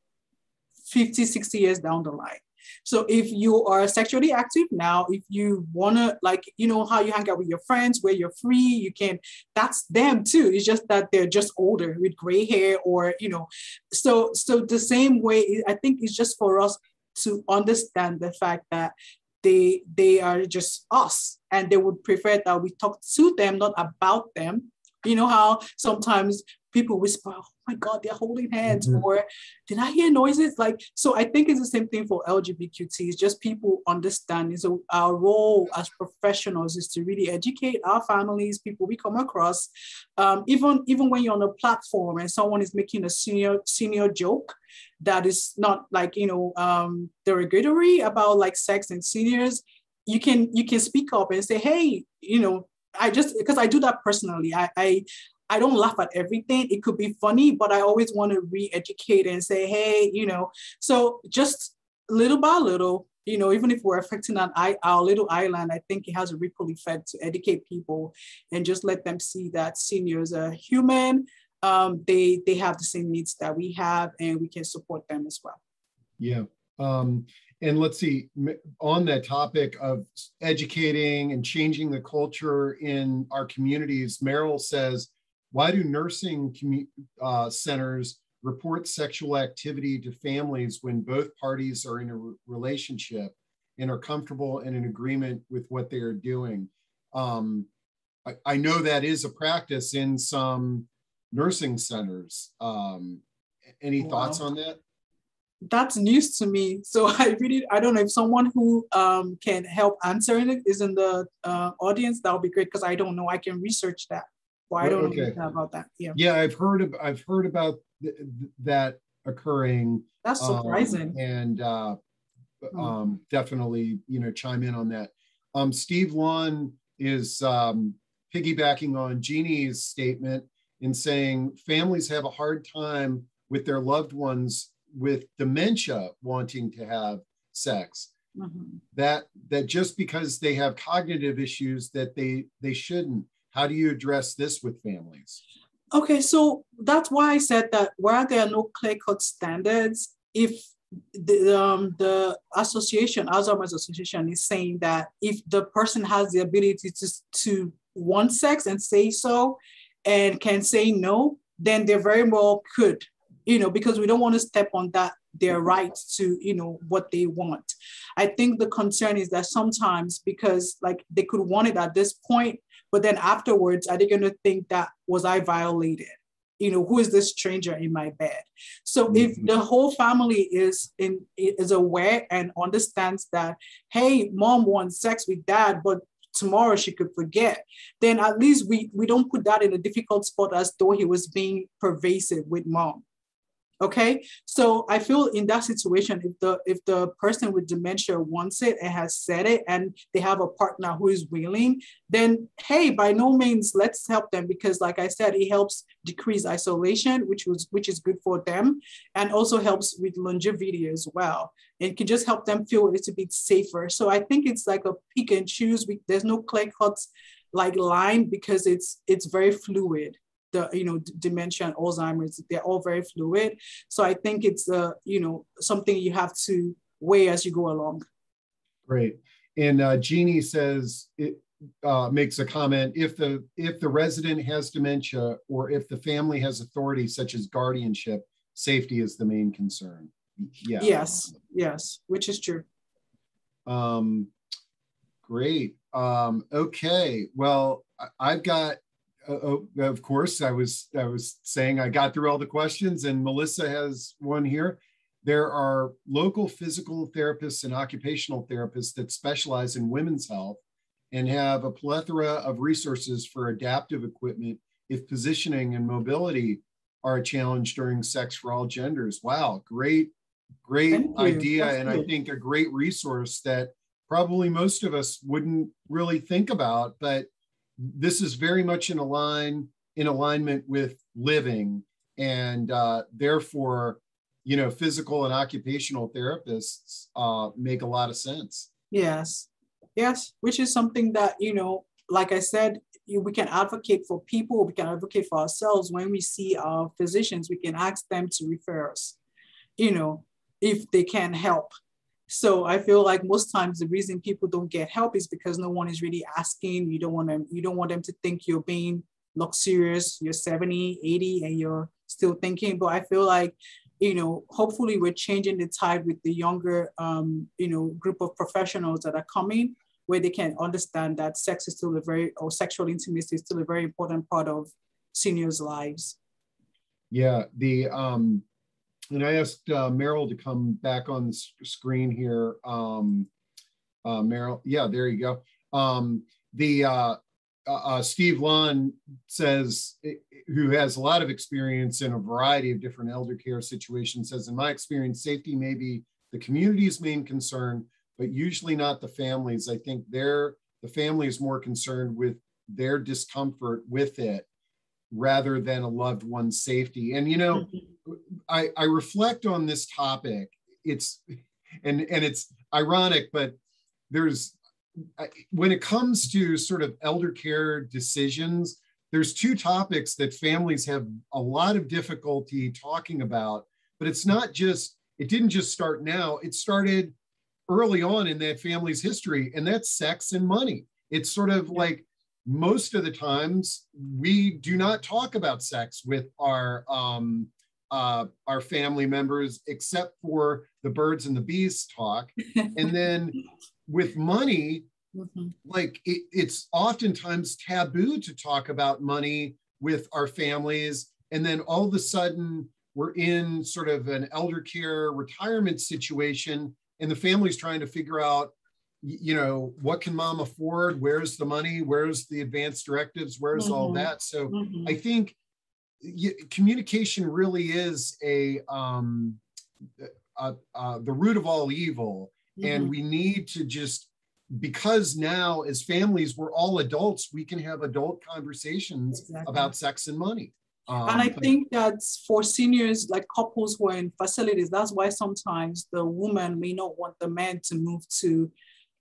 50, 60 years down the line. So if you are sexually active now, if you wanna like, you know, how you hang out with your friends, where you're free, you can, that's them too. It's just that they're just older with gray hair or, you know, so so the same way, I think it's just for us to understand the fact that they they are just us and they would prefer that we talk to them, not about them. You know how sometimes people whisper, my God, they're holding hands, mm-hmm. or did I hear noises? Like, so I think it's the same thing for LGBTQTs, just people understanding. So our role as professionals is to really educate our families, people we come across. Um, even, even when you're on a platform and someone is making a senior senior joke that is not like, you know, um, derogatory about like sex and seniors, you can you can speak up and say, hey, you know, I just because I do that personally. I, I I don't laugh at everything. It could be funny, but I always want to re-educate and say, hey, you know, so just little by little, you know, even if we're affecting an, our little island, I think it has a ripple effect to educate people and just let them see that seniors are human. Um, they they have the same needs that we have, and we can support them as well. Yeah. Um, and let's see, on that topic of educating and changing the culture in our communities, Merrill says, why do nursing uh, centers report sexual activity to families when both parties are in a re relationship and are comfortable and in agreement with what they are doing? Um, I, I, know that is a practice in some nursing centers. Um, any wow. thoughts on that? that's news to me. So I really, I don't know if someone who um, can help answering it is in the uh, audience. That would be great because I don't know. I can research that. Well, I don't okay. know about that. Yeah. Yeah, I've heard of, I've heard about th that occurring. That's um, surprising. Um, and uh, hmm. um, definitely, you know, chime in on that. Um, Steve Lawn is um, piggybacking on Jeannie's statement in saying families have a hard time with their loved ones with dementia wanting to have sex mm-hmm. that that just because they have cognitive issues that they they shouldn't how do you address this with families? Okay so that's why i said that where there are no clear cut standards if the, um, the association alzheimer's association is saying that if the person has the ability to, to want sex and say so and can say no then they very well could you know, because we don't want to step on that their right to you know what they want. I think the concern is that sometimes because like they could want it at this point but then afterwards are they going to think that was i violated? You know who is this stranger in my bed? So mm-hmm. if the whole family is in is aware and understands that hey mom wants sex with dad but tomorrow she could forget then at least we we don't put that in a difficult spot as though he was being pervasive with mom Okay, so I feel in that situation, if the if the person with dementia wants it and has said it, and they have a partner who is willing, then hey, by no means let's help them because, like I said, it helps decrease isolation, which was which is good for them, and also helps with longevity as well. It can just help them feel a little bit safer. So I think it's like a pick and choose. There's no clear cut like line because it's it's very fluid the you know dementia and alzheimer's they're all very fluid. So i think it's uh you know something you have to weigh as you go along. Great. And uh, jeannie says it uh, makes a comment if the if the resident has dementia or if the family has authority such as guardianship safety is the main concern. Yeah. Yes yes which is true. Um great. Um okay. Well i've got uh, of course, I was I was saying I got through all the questions, and Melissa has one here. There are local physical therapists and occupational therapists that specialize in women's health and have a plethora of resources for adaptive equipment if positioning and mobility are a challenge during sex for all genders. Wow, great, great idea, That's and good. I think a great resource that probably most of us wouldn't really think about, but this is very much in align in alignment with living and uh, therefore you know physical and occupational therapists uh, make a lot of sense. Yes. Yes which is something that you know like i said we can advocate for people we can advocate for ourselves. When we see our physicians we can ask them to refer us you know if they can help so I feel like most times the reason people don't get help is because no one is really asking. You don't want them, you don't want them to think you're being luxurious, you're 70, 80, and you're still thinking. But I feel like, you know, hopefully we're changing the tide with the younger, um, you know, group of professionals that are coming where they can understand that sex is still a very, or sexual intimacy is still a very important part of seniors' lives. Yeah, the um, and I asked uh, Meryl to come back on the screen here. Um, uh, Meryl, yeah, there you go. Um, the uh, uh, uh, Steve Lund says, who has a lot of experience in a variety of different elder care situations, says, in my experience, safety may be the community's main concern, but usually not the families. I think they're the family is more concerned with their discomfort with it rather than a loved one's safety. And you know, mm-hmm. I, I reflect on this topic. It's and and it's ironic, but there's when it comes to sort of elder care decisions, there's two topics that families have a lot of difficulty talking about, but it's not just, it didn't just start now, it started early on in that family's history, and that's sex and money. It's sort of like most of the times we do not talk about sex with our um, uh, our family members, except for the birds and the bees talk. and then with money, mm-hmm. like it, it's oftentimes taboo to talk about money with our families. And then all of a sudden, we're in sort of an elder care retirement situation, and the family's trying to figure out, you know, what can mom afford? Where's the money? Where's the advanced directives? Where's mm-hmm. all that? So mm-hmm. I think communication really is a um, uh, uh, the root of all evil Mm-hmm. And we need to just, because now as families, we're all adults, we can have adult conversations exactly. about sex and money. Um, and I think that for seniors, like couples who are in facilities, that's why sometimes the woman may not want the man to move to,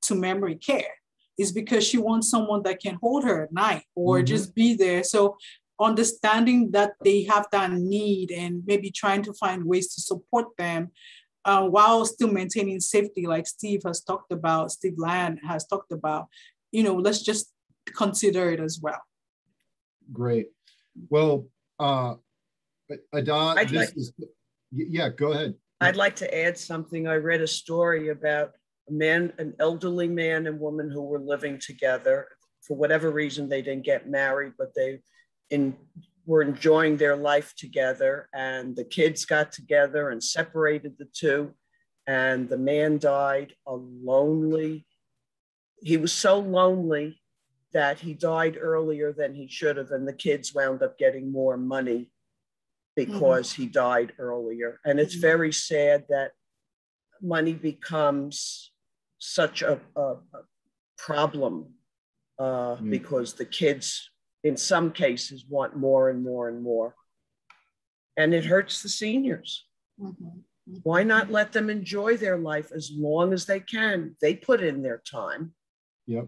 to memory care. Is because she wants someone that can hold her at night or mm-hmm. just be there. So understanding that they have that need and maybe trying to find ways to support them uh, while still maintaining safety, like Steve has talked about, Steve Land has talked about, you know, let's just consider it as well. Great. Well, uh, Adat, this like, is, yeah, go ahead. I'd like to add something. I read a story about a man, an elderly man and woman who were living together. For whatever reason, they didn't get married, but they in were enjoying their life together and the kids got together and separated the two and the man died a lonely he was so lonely that he died earlier than he should have and the kids wound up getting more money because mm-hmm. he died earlier and it's mm-hmm. very sad that money becomes such a, a, a problem uh, mm-hmm. because the kids in some cases want more and more and more. And it hurts the seniors. Mm-hmm. Mm-hmm. Why not let them enjoy their life as long as they can? They put in their time. Yep.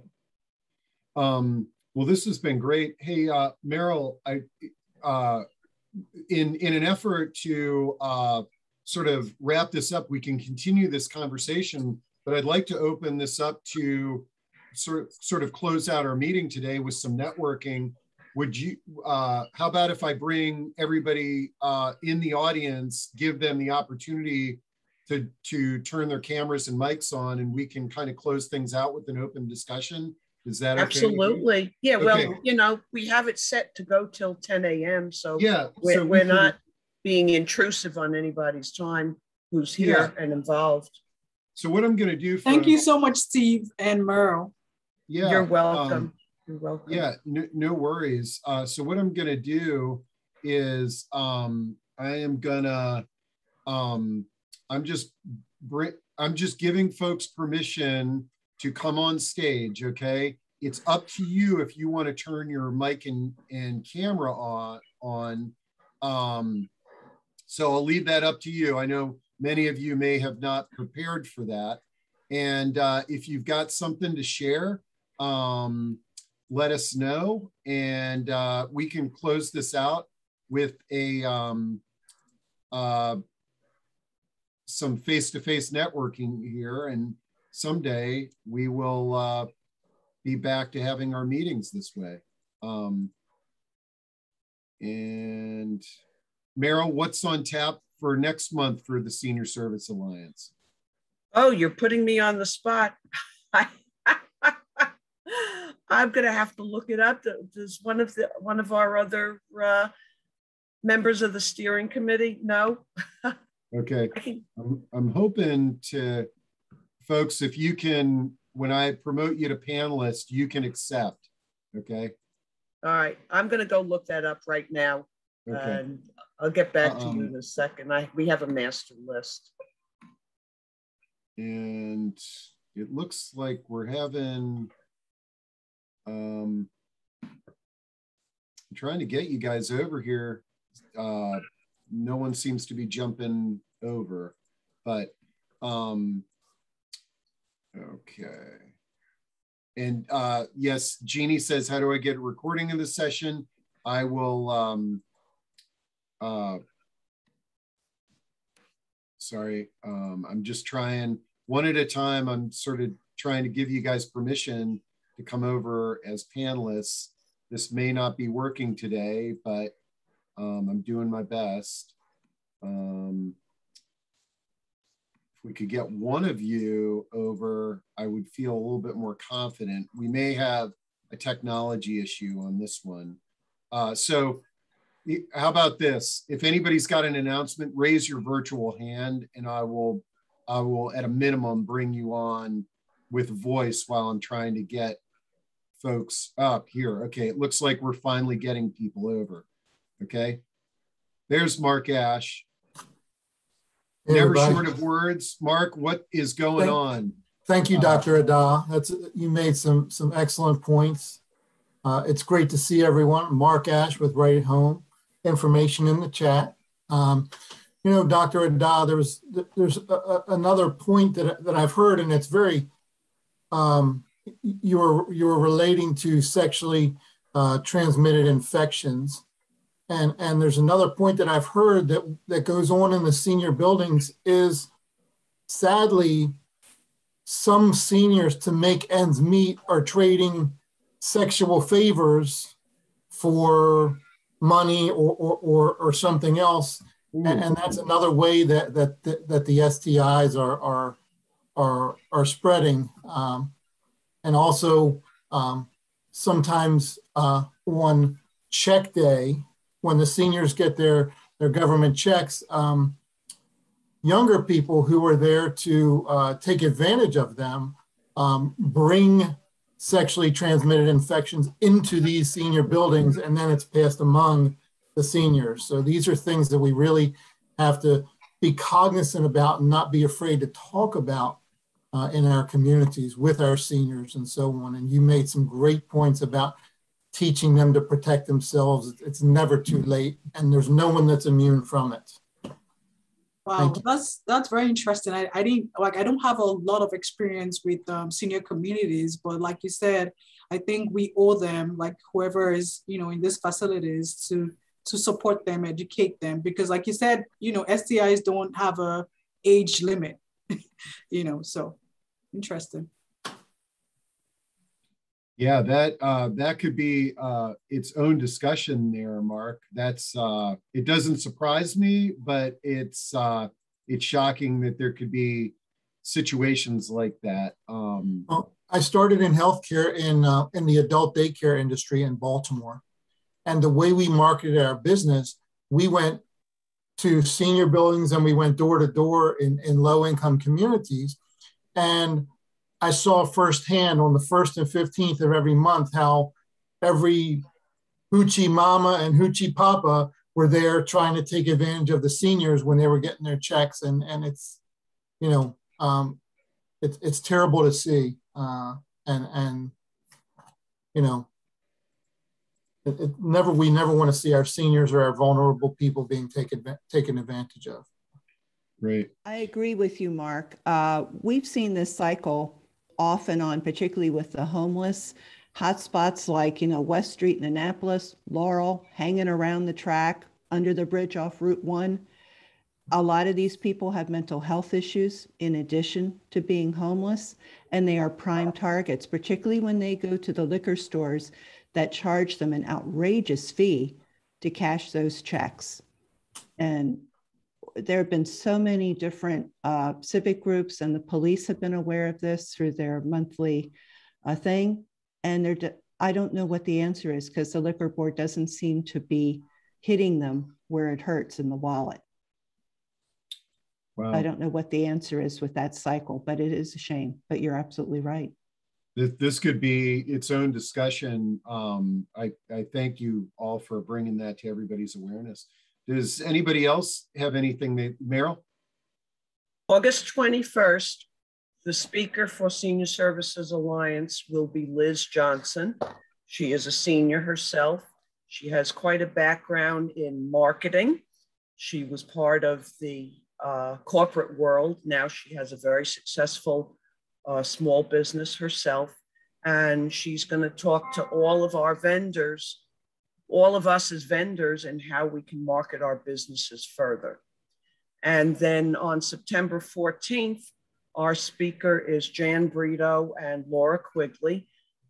Um, well, this has been great. Hey, uh, Meryl, I, uh, in in an effort to uh, sort of wrap this up, we can continue this conversation, but I'd like to open this up to sort of, sort of close out our meeting today with some networking would you uh, how about if i bring everybody uh, in the audience give them the opportunity to to turn their cameras and mics on and we can kind of close things out with an open discussion? Is that absolutely. Okay? yeah well you know we have it set to go till 10 a.m so yeah we're, so we're we not being intrusive on anybody's time who's here yeah. and involved. So what i'm going to do thank you so much steve and Meryl. Yeah you're welcome. um, you're welcome. Yeah, no, no worries. Uh, so what I'm gonna do is um, I am gonna um, I'm just I'm just giving folks permission to come on stage. Okay, it's up to you if you want to turn your mic and, and camera on on. Um, so I'll leave that up to you. I know many of you may have not prepared for that. And uh, if you've got something to share, um, let us know and uh, we can close this out with a um, uh, some face-to-face networking here and someday we will uh, be back to having our meetings this way um, and Meryl, what's on tap for next month for the Senior Service Alliance? Oh, you're putting me on the spot. I'm going to have to look it up. Does one of the one of our other uh, Members of the steering committee, know? Okay, I'm, I'm hoping to, folks, if you can, when I promote you to panelist, you can accept, okay? All right, I'm gonna go look that up right now. Okay. And I'll get back to you in a second. I, we have a master list. And it looks like we're having, um, I'm trying to get you guys over here. Uh, no one seems to be jumping over, but, um, okay. And, uh, yes, Jeannie says, how do I get a recording of the session? I will, um, uh, sorry, um, I'm just trying one at a time. I'm sort of trying to give you guys permission to come over as panelists. This may not be working today, but um, I'm doing my best. Um, if we could get one of you over, I would feel a little bit more confident. We may have a technology issue on this one. Uh, so how about this? If anybody's got an announcement, raise your virtual hand and I will, I will at a minimum bring you on with voice while I'm trying to get folks up here. Okay, it looks like we're finally getting people over. Okay. There's Mark Ash. Hey, Never everybody. short of words. Mark, what is going Thank- on? Thank you, Uh, Dr. Ada. That's, you made some, some excellent points. Uh, it's great to see everyone. Mark Ash with Right at Home, information in the chat. Um, you know, Dr. Ada, there was, there's a, a- another point that, that I've heard, and it's very, um, you were, you were relating to sexually uh, transmitted infections. And, and there's another point that I've heard that, that goes on in the senior buildings is sadly, some seniors to make ends meet are trading sexual favors for money or, or, or, or something else. And, and that's another way that, that, that, the STIs are, are, are, are spreading. Um, and also um, sometimes uh, on check day, when the seniors get their, their government checks, um, younger people who are there to uh, take advantage of them um, bring sexually transmitted infections into these senior buildings and then it's passed among the seniors. So these are things that we really have to be cognizant about and not be afraid to talk about uh, in our communities with our seniors and so on. And you made some great points about teaching them to protect themselves. It's never too late and there's no one that's immune from it. Wow, that's that's very interesting. I, I didn't like I don't have a lot of experience with um, senior communities, but like you said, I think we owe them, like whoever is you know in these facilities, to to support them, educate them, because like you said, you know STIs don't have a age limit, you know. So interesting. Yeah, that uh, that could be uh, its own discussion there, Mark. That's uh, it doesn't surprise me, but it's uh, it's shocking that there could be situations like that. Um, Well, I started in healthcare in uh, in the adult daycare industry in Baltimore, and the way we marketed our business, we went to senior buildings and we went door to door in in low income communities, and I saw firsthand on the first and fifteenth of every month how every hoochie mama and hoochie papa were there trying to take advantage of the seniors when they were getting their checks, and and it's you know um, it's it's terrible to see, uh, and and you know, it, it never we never want to see our seniors or our vulnerable people being taken taken advantage of. Right. I agree with you, Mark. Uh, we've seen this cycle off and on, particularly with the homeless hotspots like you know West Street in Annapolis, Laurel, hanging around the track under the bridge off Route One. A lot of these people have mental health issues in addition to being homeless, and they are prime targets, particularly when they go to the liquor stores that charge them an outrageous fee to cash those checks. And there have been so many different uh, civic groups, and the police have been aware of this through their monthly uh, thing. And they're, d- I don't know what the answer is because the liquor board doesn't seem to be hitting them where it hurts in the wallet. Wow. I don't know what the answer is with that cycle, but it is a shame. But you're absolutely right. This, this could be its own discussion. Um, I, I thank you all for bringing that to everybody's awareness. Does anybody else have anything, Meryl? August 21st, the speaker for Senior Services Alliance will be Liz Johnson. She is a senior herself. She has quite a background in marketing. She was part of the uh, corporate world. Now she has a very successful uh, small business herself. And she's going to talk to all of our vendors, all of us as vendors, and how we can market our businesses further. And then on September 14th, our speaker is Jan Brito and Laura Quigley.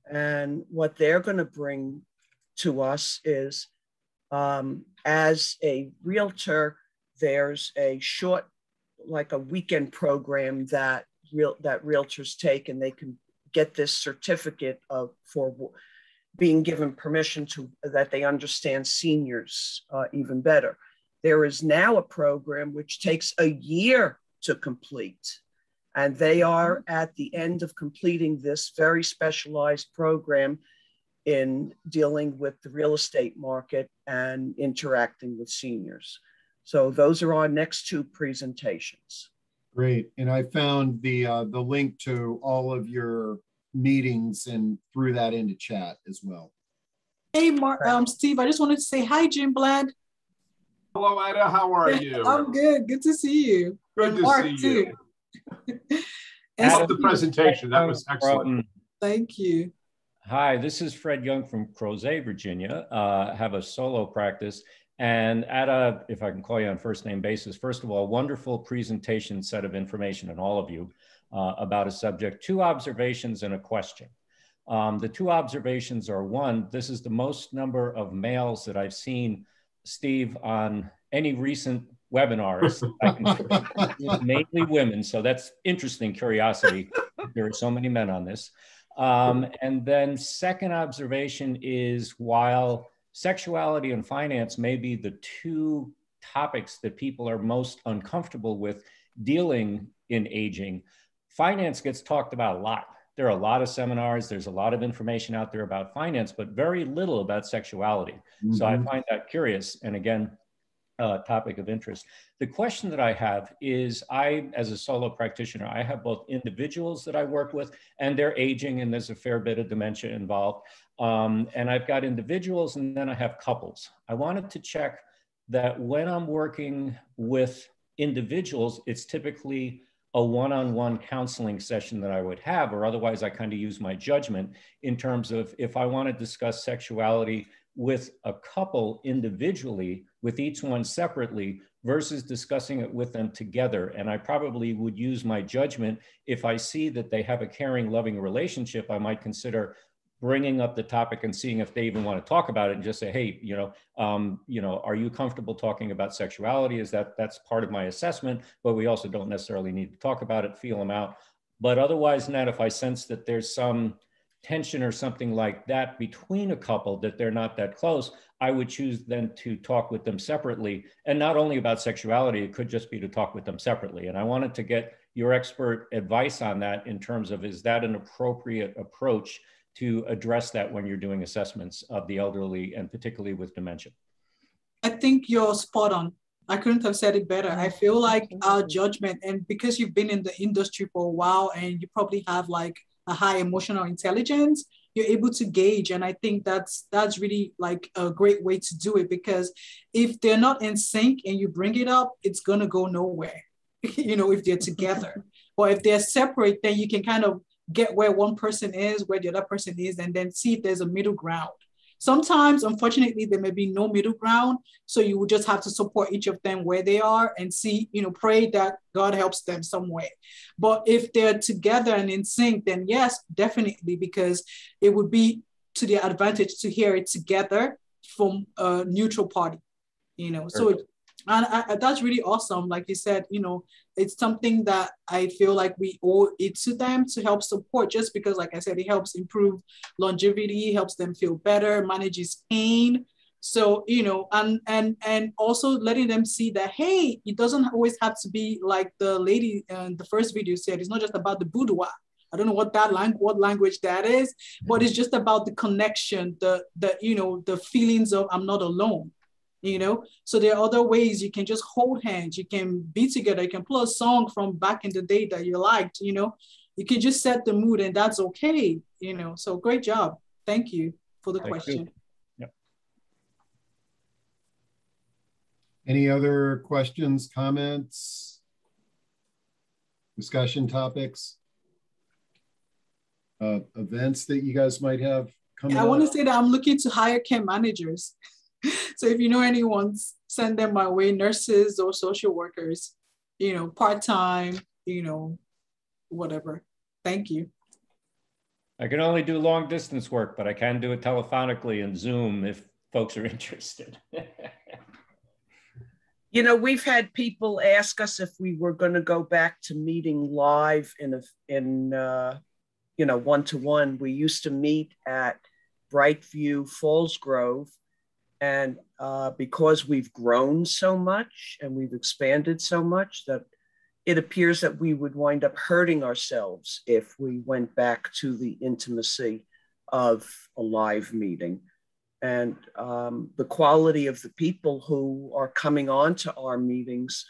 And what they're going to bring to us is um, as a realtor, there's a short, like a weekend program that real that realtors take, and they can get this certificate of for being given permission to that they understand seniors uh, even better. There is now a program which takes a year to complete. And they are at the end of completing this very specialized program in dealing with the real estate market and interacting with seniors. So those are our next two presentations. Great, and I found the uh, the link to all of your meetings and threw that into chat as well. Hey, Mark, um, Steve, I just wanted to say hi, Jim Blad. Hello, Ida. How are you? I'm good. Good to see you. Good and to Mark, see too. you. Love the presentation. That was excellent. Thank you. Hi, this is Fred Young from Crozet, Virginia. Uh, have a solo practice. And at a, if I can call you on first name basis, first of all, wonderful presentation set of information and all of you uh, about a subject, two observations and a question. Um, the two observations are one, this is the most number of males that I've seen, Steve, on any recent webinars. mainly women, so that's interesting curiosity. There are so many men on this. Um, and then second observation is while sexuality and finance may be the two topics that people are most uncomfortable with dealing in aging, finance gets talked about a lot. There are a lot of seminars, there's a lot of information out there about finance, but very little about sexuality. Mm-hmm. So I find that curious. And again, uh, topic of interest. The question that I have is I, as a solo practitioner, I have both individuals that I work with and they're aging and there's a fair bit of dementia involved. Um, and I've got individuals and then I have couples. I wanted to check that when I'm working with individuals, it's typically a one-on-one counseling session that I would have, or otherwise I kind of use my judgment in terms of if I want to discuss sexuality with a couple individually, with each one separately, versus discussing it with them together. And I probably would use my judgment if I see that they have a caring, loving relationship, I might consider bringing up the topic and seeing if they even want to talk about it and just say, hey, you know, um, you know, are you comfortable talking about sexuality? Is that that's part of my assessment? But we also don't necessarily need to talk about it, feel them out. But otherwise, not if I sense that there's some tension or something like that between a couple that they're not that close, I would choose then to talk with them separately. And not only about sexuality, it could just be to talk with them separately. And I wanted to get your expert advice on that in terms of is that an appropriate approach to address that when you're doing assessments of the elderly and particularly with dementia? I think you're spot on. I couldn't have said it better. I feel like our judgment, and because you've been in the industry for a while and you probably have like a high emotional intelligence you're able to gauge and i think that's that's really like a great way to do it because if they're not in sync and you bring it up it's going to go nowhere you know if they're together or if they're separate then you can kind of get where one person is where the other person is and then see if there's a middle ground Sometimes, unfortunately, there may be no middle ground. So you will just have to support each of them where they are and see, you know, pray that God helps them some way. But if they're together and in sync, then yes, definitely, because it would be to their advantage to hear it together from a neutral party, you know. So it, and I, that's really awesome. Like you said, you know, it's something that I feel like we owe it to them to help support, just because, like I said, it helps improve longevity, helps them feel better, manages pain. So, you know, and and and also letting them see that hey, it doesn't always have to be like the lady in the first video said. It's not just about the boudoir. I don't know what that language, what language that is, but it's just about the connection, the the you know the feelings of I'm not alone, you know. So there are other ways you can just hold hands, you can be together, you can play a song from back in the day that you liked, you know. You can just set the mood, and that's okay, you know. So great job, thank you for the Thank question. you. Yep. Any other questions, comments, discussion topics? Uh, events that you guys might have coming Yeah, I want to say that I'm looking to hire care managers. so if you know anyone, send them my way, nurses or social workers, you know, part-time, you know, whatever. Thank you. I can only do long distance work, but I can do it telephonically and Zoom if folks are interested. You know, we've had people ask us if we were going to go back to meeting live in a in uh, you know one to one. We used to meet at Brightview Falls Grove, and uh, because we've grown so much and we've expanded so much that it appears that we would wind up hurting ourselves if we went back to the intimacy of a live meeting and um, the quality of the people who are coming on to our meetings,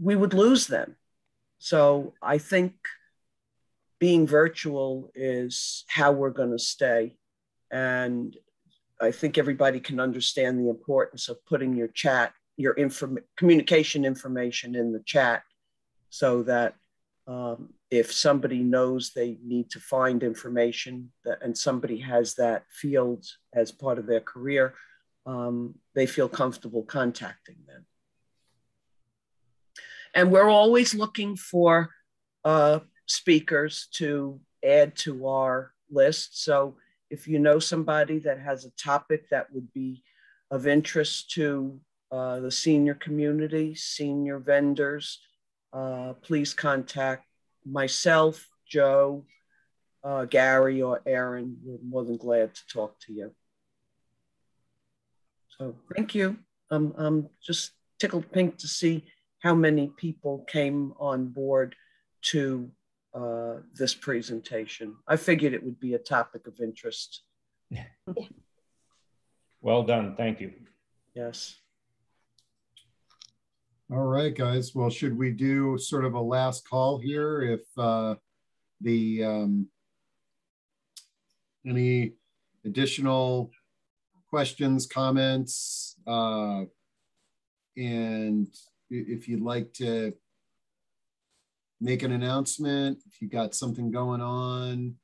we would lose them. So I think being virtual is how we're going to stay. And I think everybody can understand the importance of putting your chat, your inform- communication information in the chat so that um, if somebody knows they need to find information that, and somebody has that field as part of their career, um, they feel comfortable contacting them. And we're always looking for uh, speakers to add to our list. So if you know somebody that has a topic that would be of interest to uh, the senior community, senior vendors, uh, please contact myself, Joe, uh, Gary, or Aaron. We're more than glad to talk to you. So thank you. I'm, I'm just tickled pink to see how many people came on board to uh, this presentation. I figured it would be a topic of interest. well done. Thank you. Yes. All right, guys. Well, should we do sort of a last call here? If uh, the um, any additional questions, comments, uh, and if you'd like to make an announcement, if you got something going on,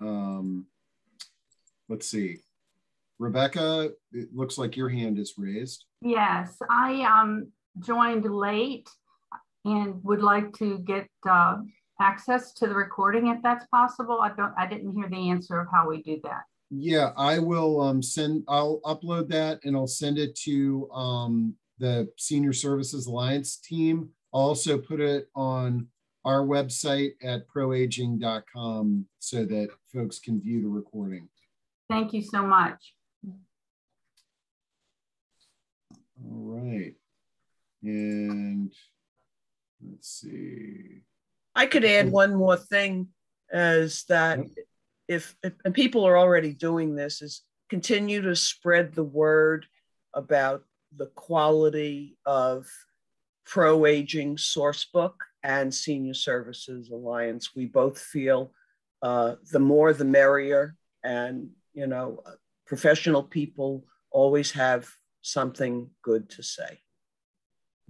um, let's see. Rebecca, it looks like your hand is raised. Yes, I um, joined late and would like to get uh, access to the recording if that's possible. I don't. I didn't hear the answer of how we do that. Yeah, I will um, send. I'll upload that and I'll send it to um, the Senior Services Alliance team. I'll also put it on our website at proaging.com so that folks can view the recording. Thank you so much. All right. And let's see. I could add oh. one more thing is that if, if and people are already doing this is continue to spread the word about the quality of pro aging sourcebook and senior services alliance we both feel uh, the more the merrier and you know professional people always have something good to say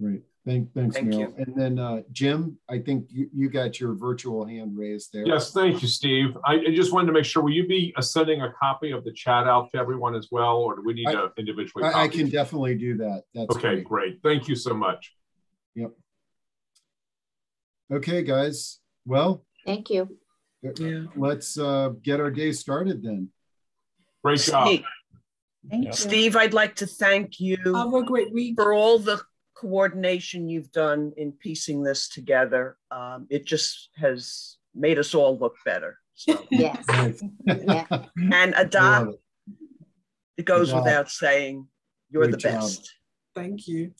Great. Thank, thanks, Thank Meryl. you. And then uh, Jim, I think you, you got your virtual hand raised there. Yes, thank you, Steve. I, I just wanted to make sure, will you be uh, sending a copy of the chat out to everyone as well, or do we need I- to individually? I, I can definitely do that. That's Okay, great. great. Thank you so much. Yep. Okay, guys. Well, Thank you. Yeah. let's uh, get our day started then. Great job. Steve, Thank you. Steve, I'd like to thank you Have a great week. for all the coordination you've done in piecing this together. Um, it just has made us all look better. So, Yes. Yeah. and I Adat, love it. it goes Adat. without saying, You're Great the job. best. Thank you.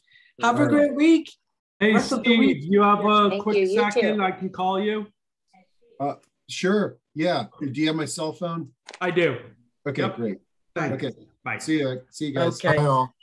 Have a All right. great week. Hey, Rest of Steve, week. you have a Thank quick you. You second? too. I can call you? Uh, sure. Yeah. Do you have my cell phone? I do. Okay, Yep. great. Thanks. Okay. Bye. See you. See you guys. Okay. Bye all.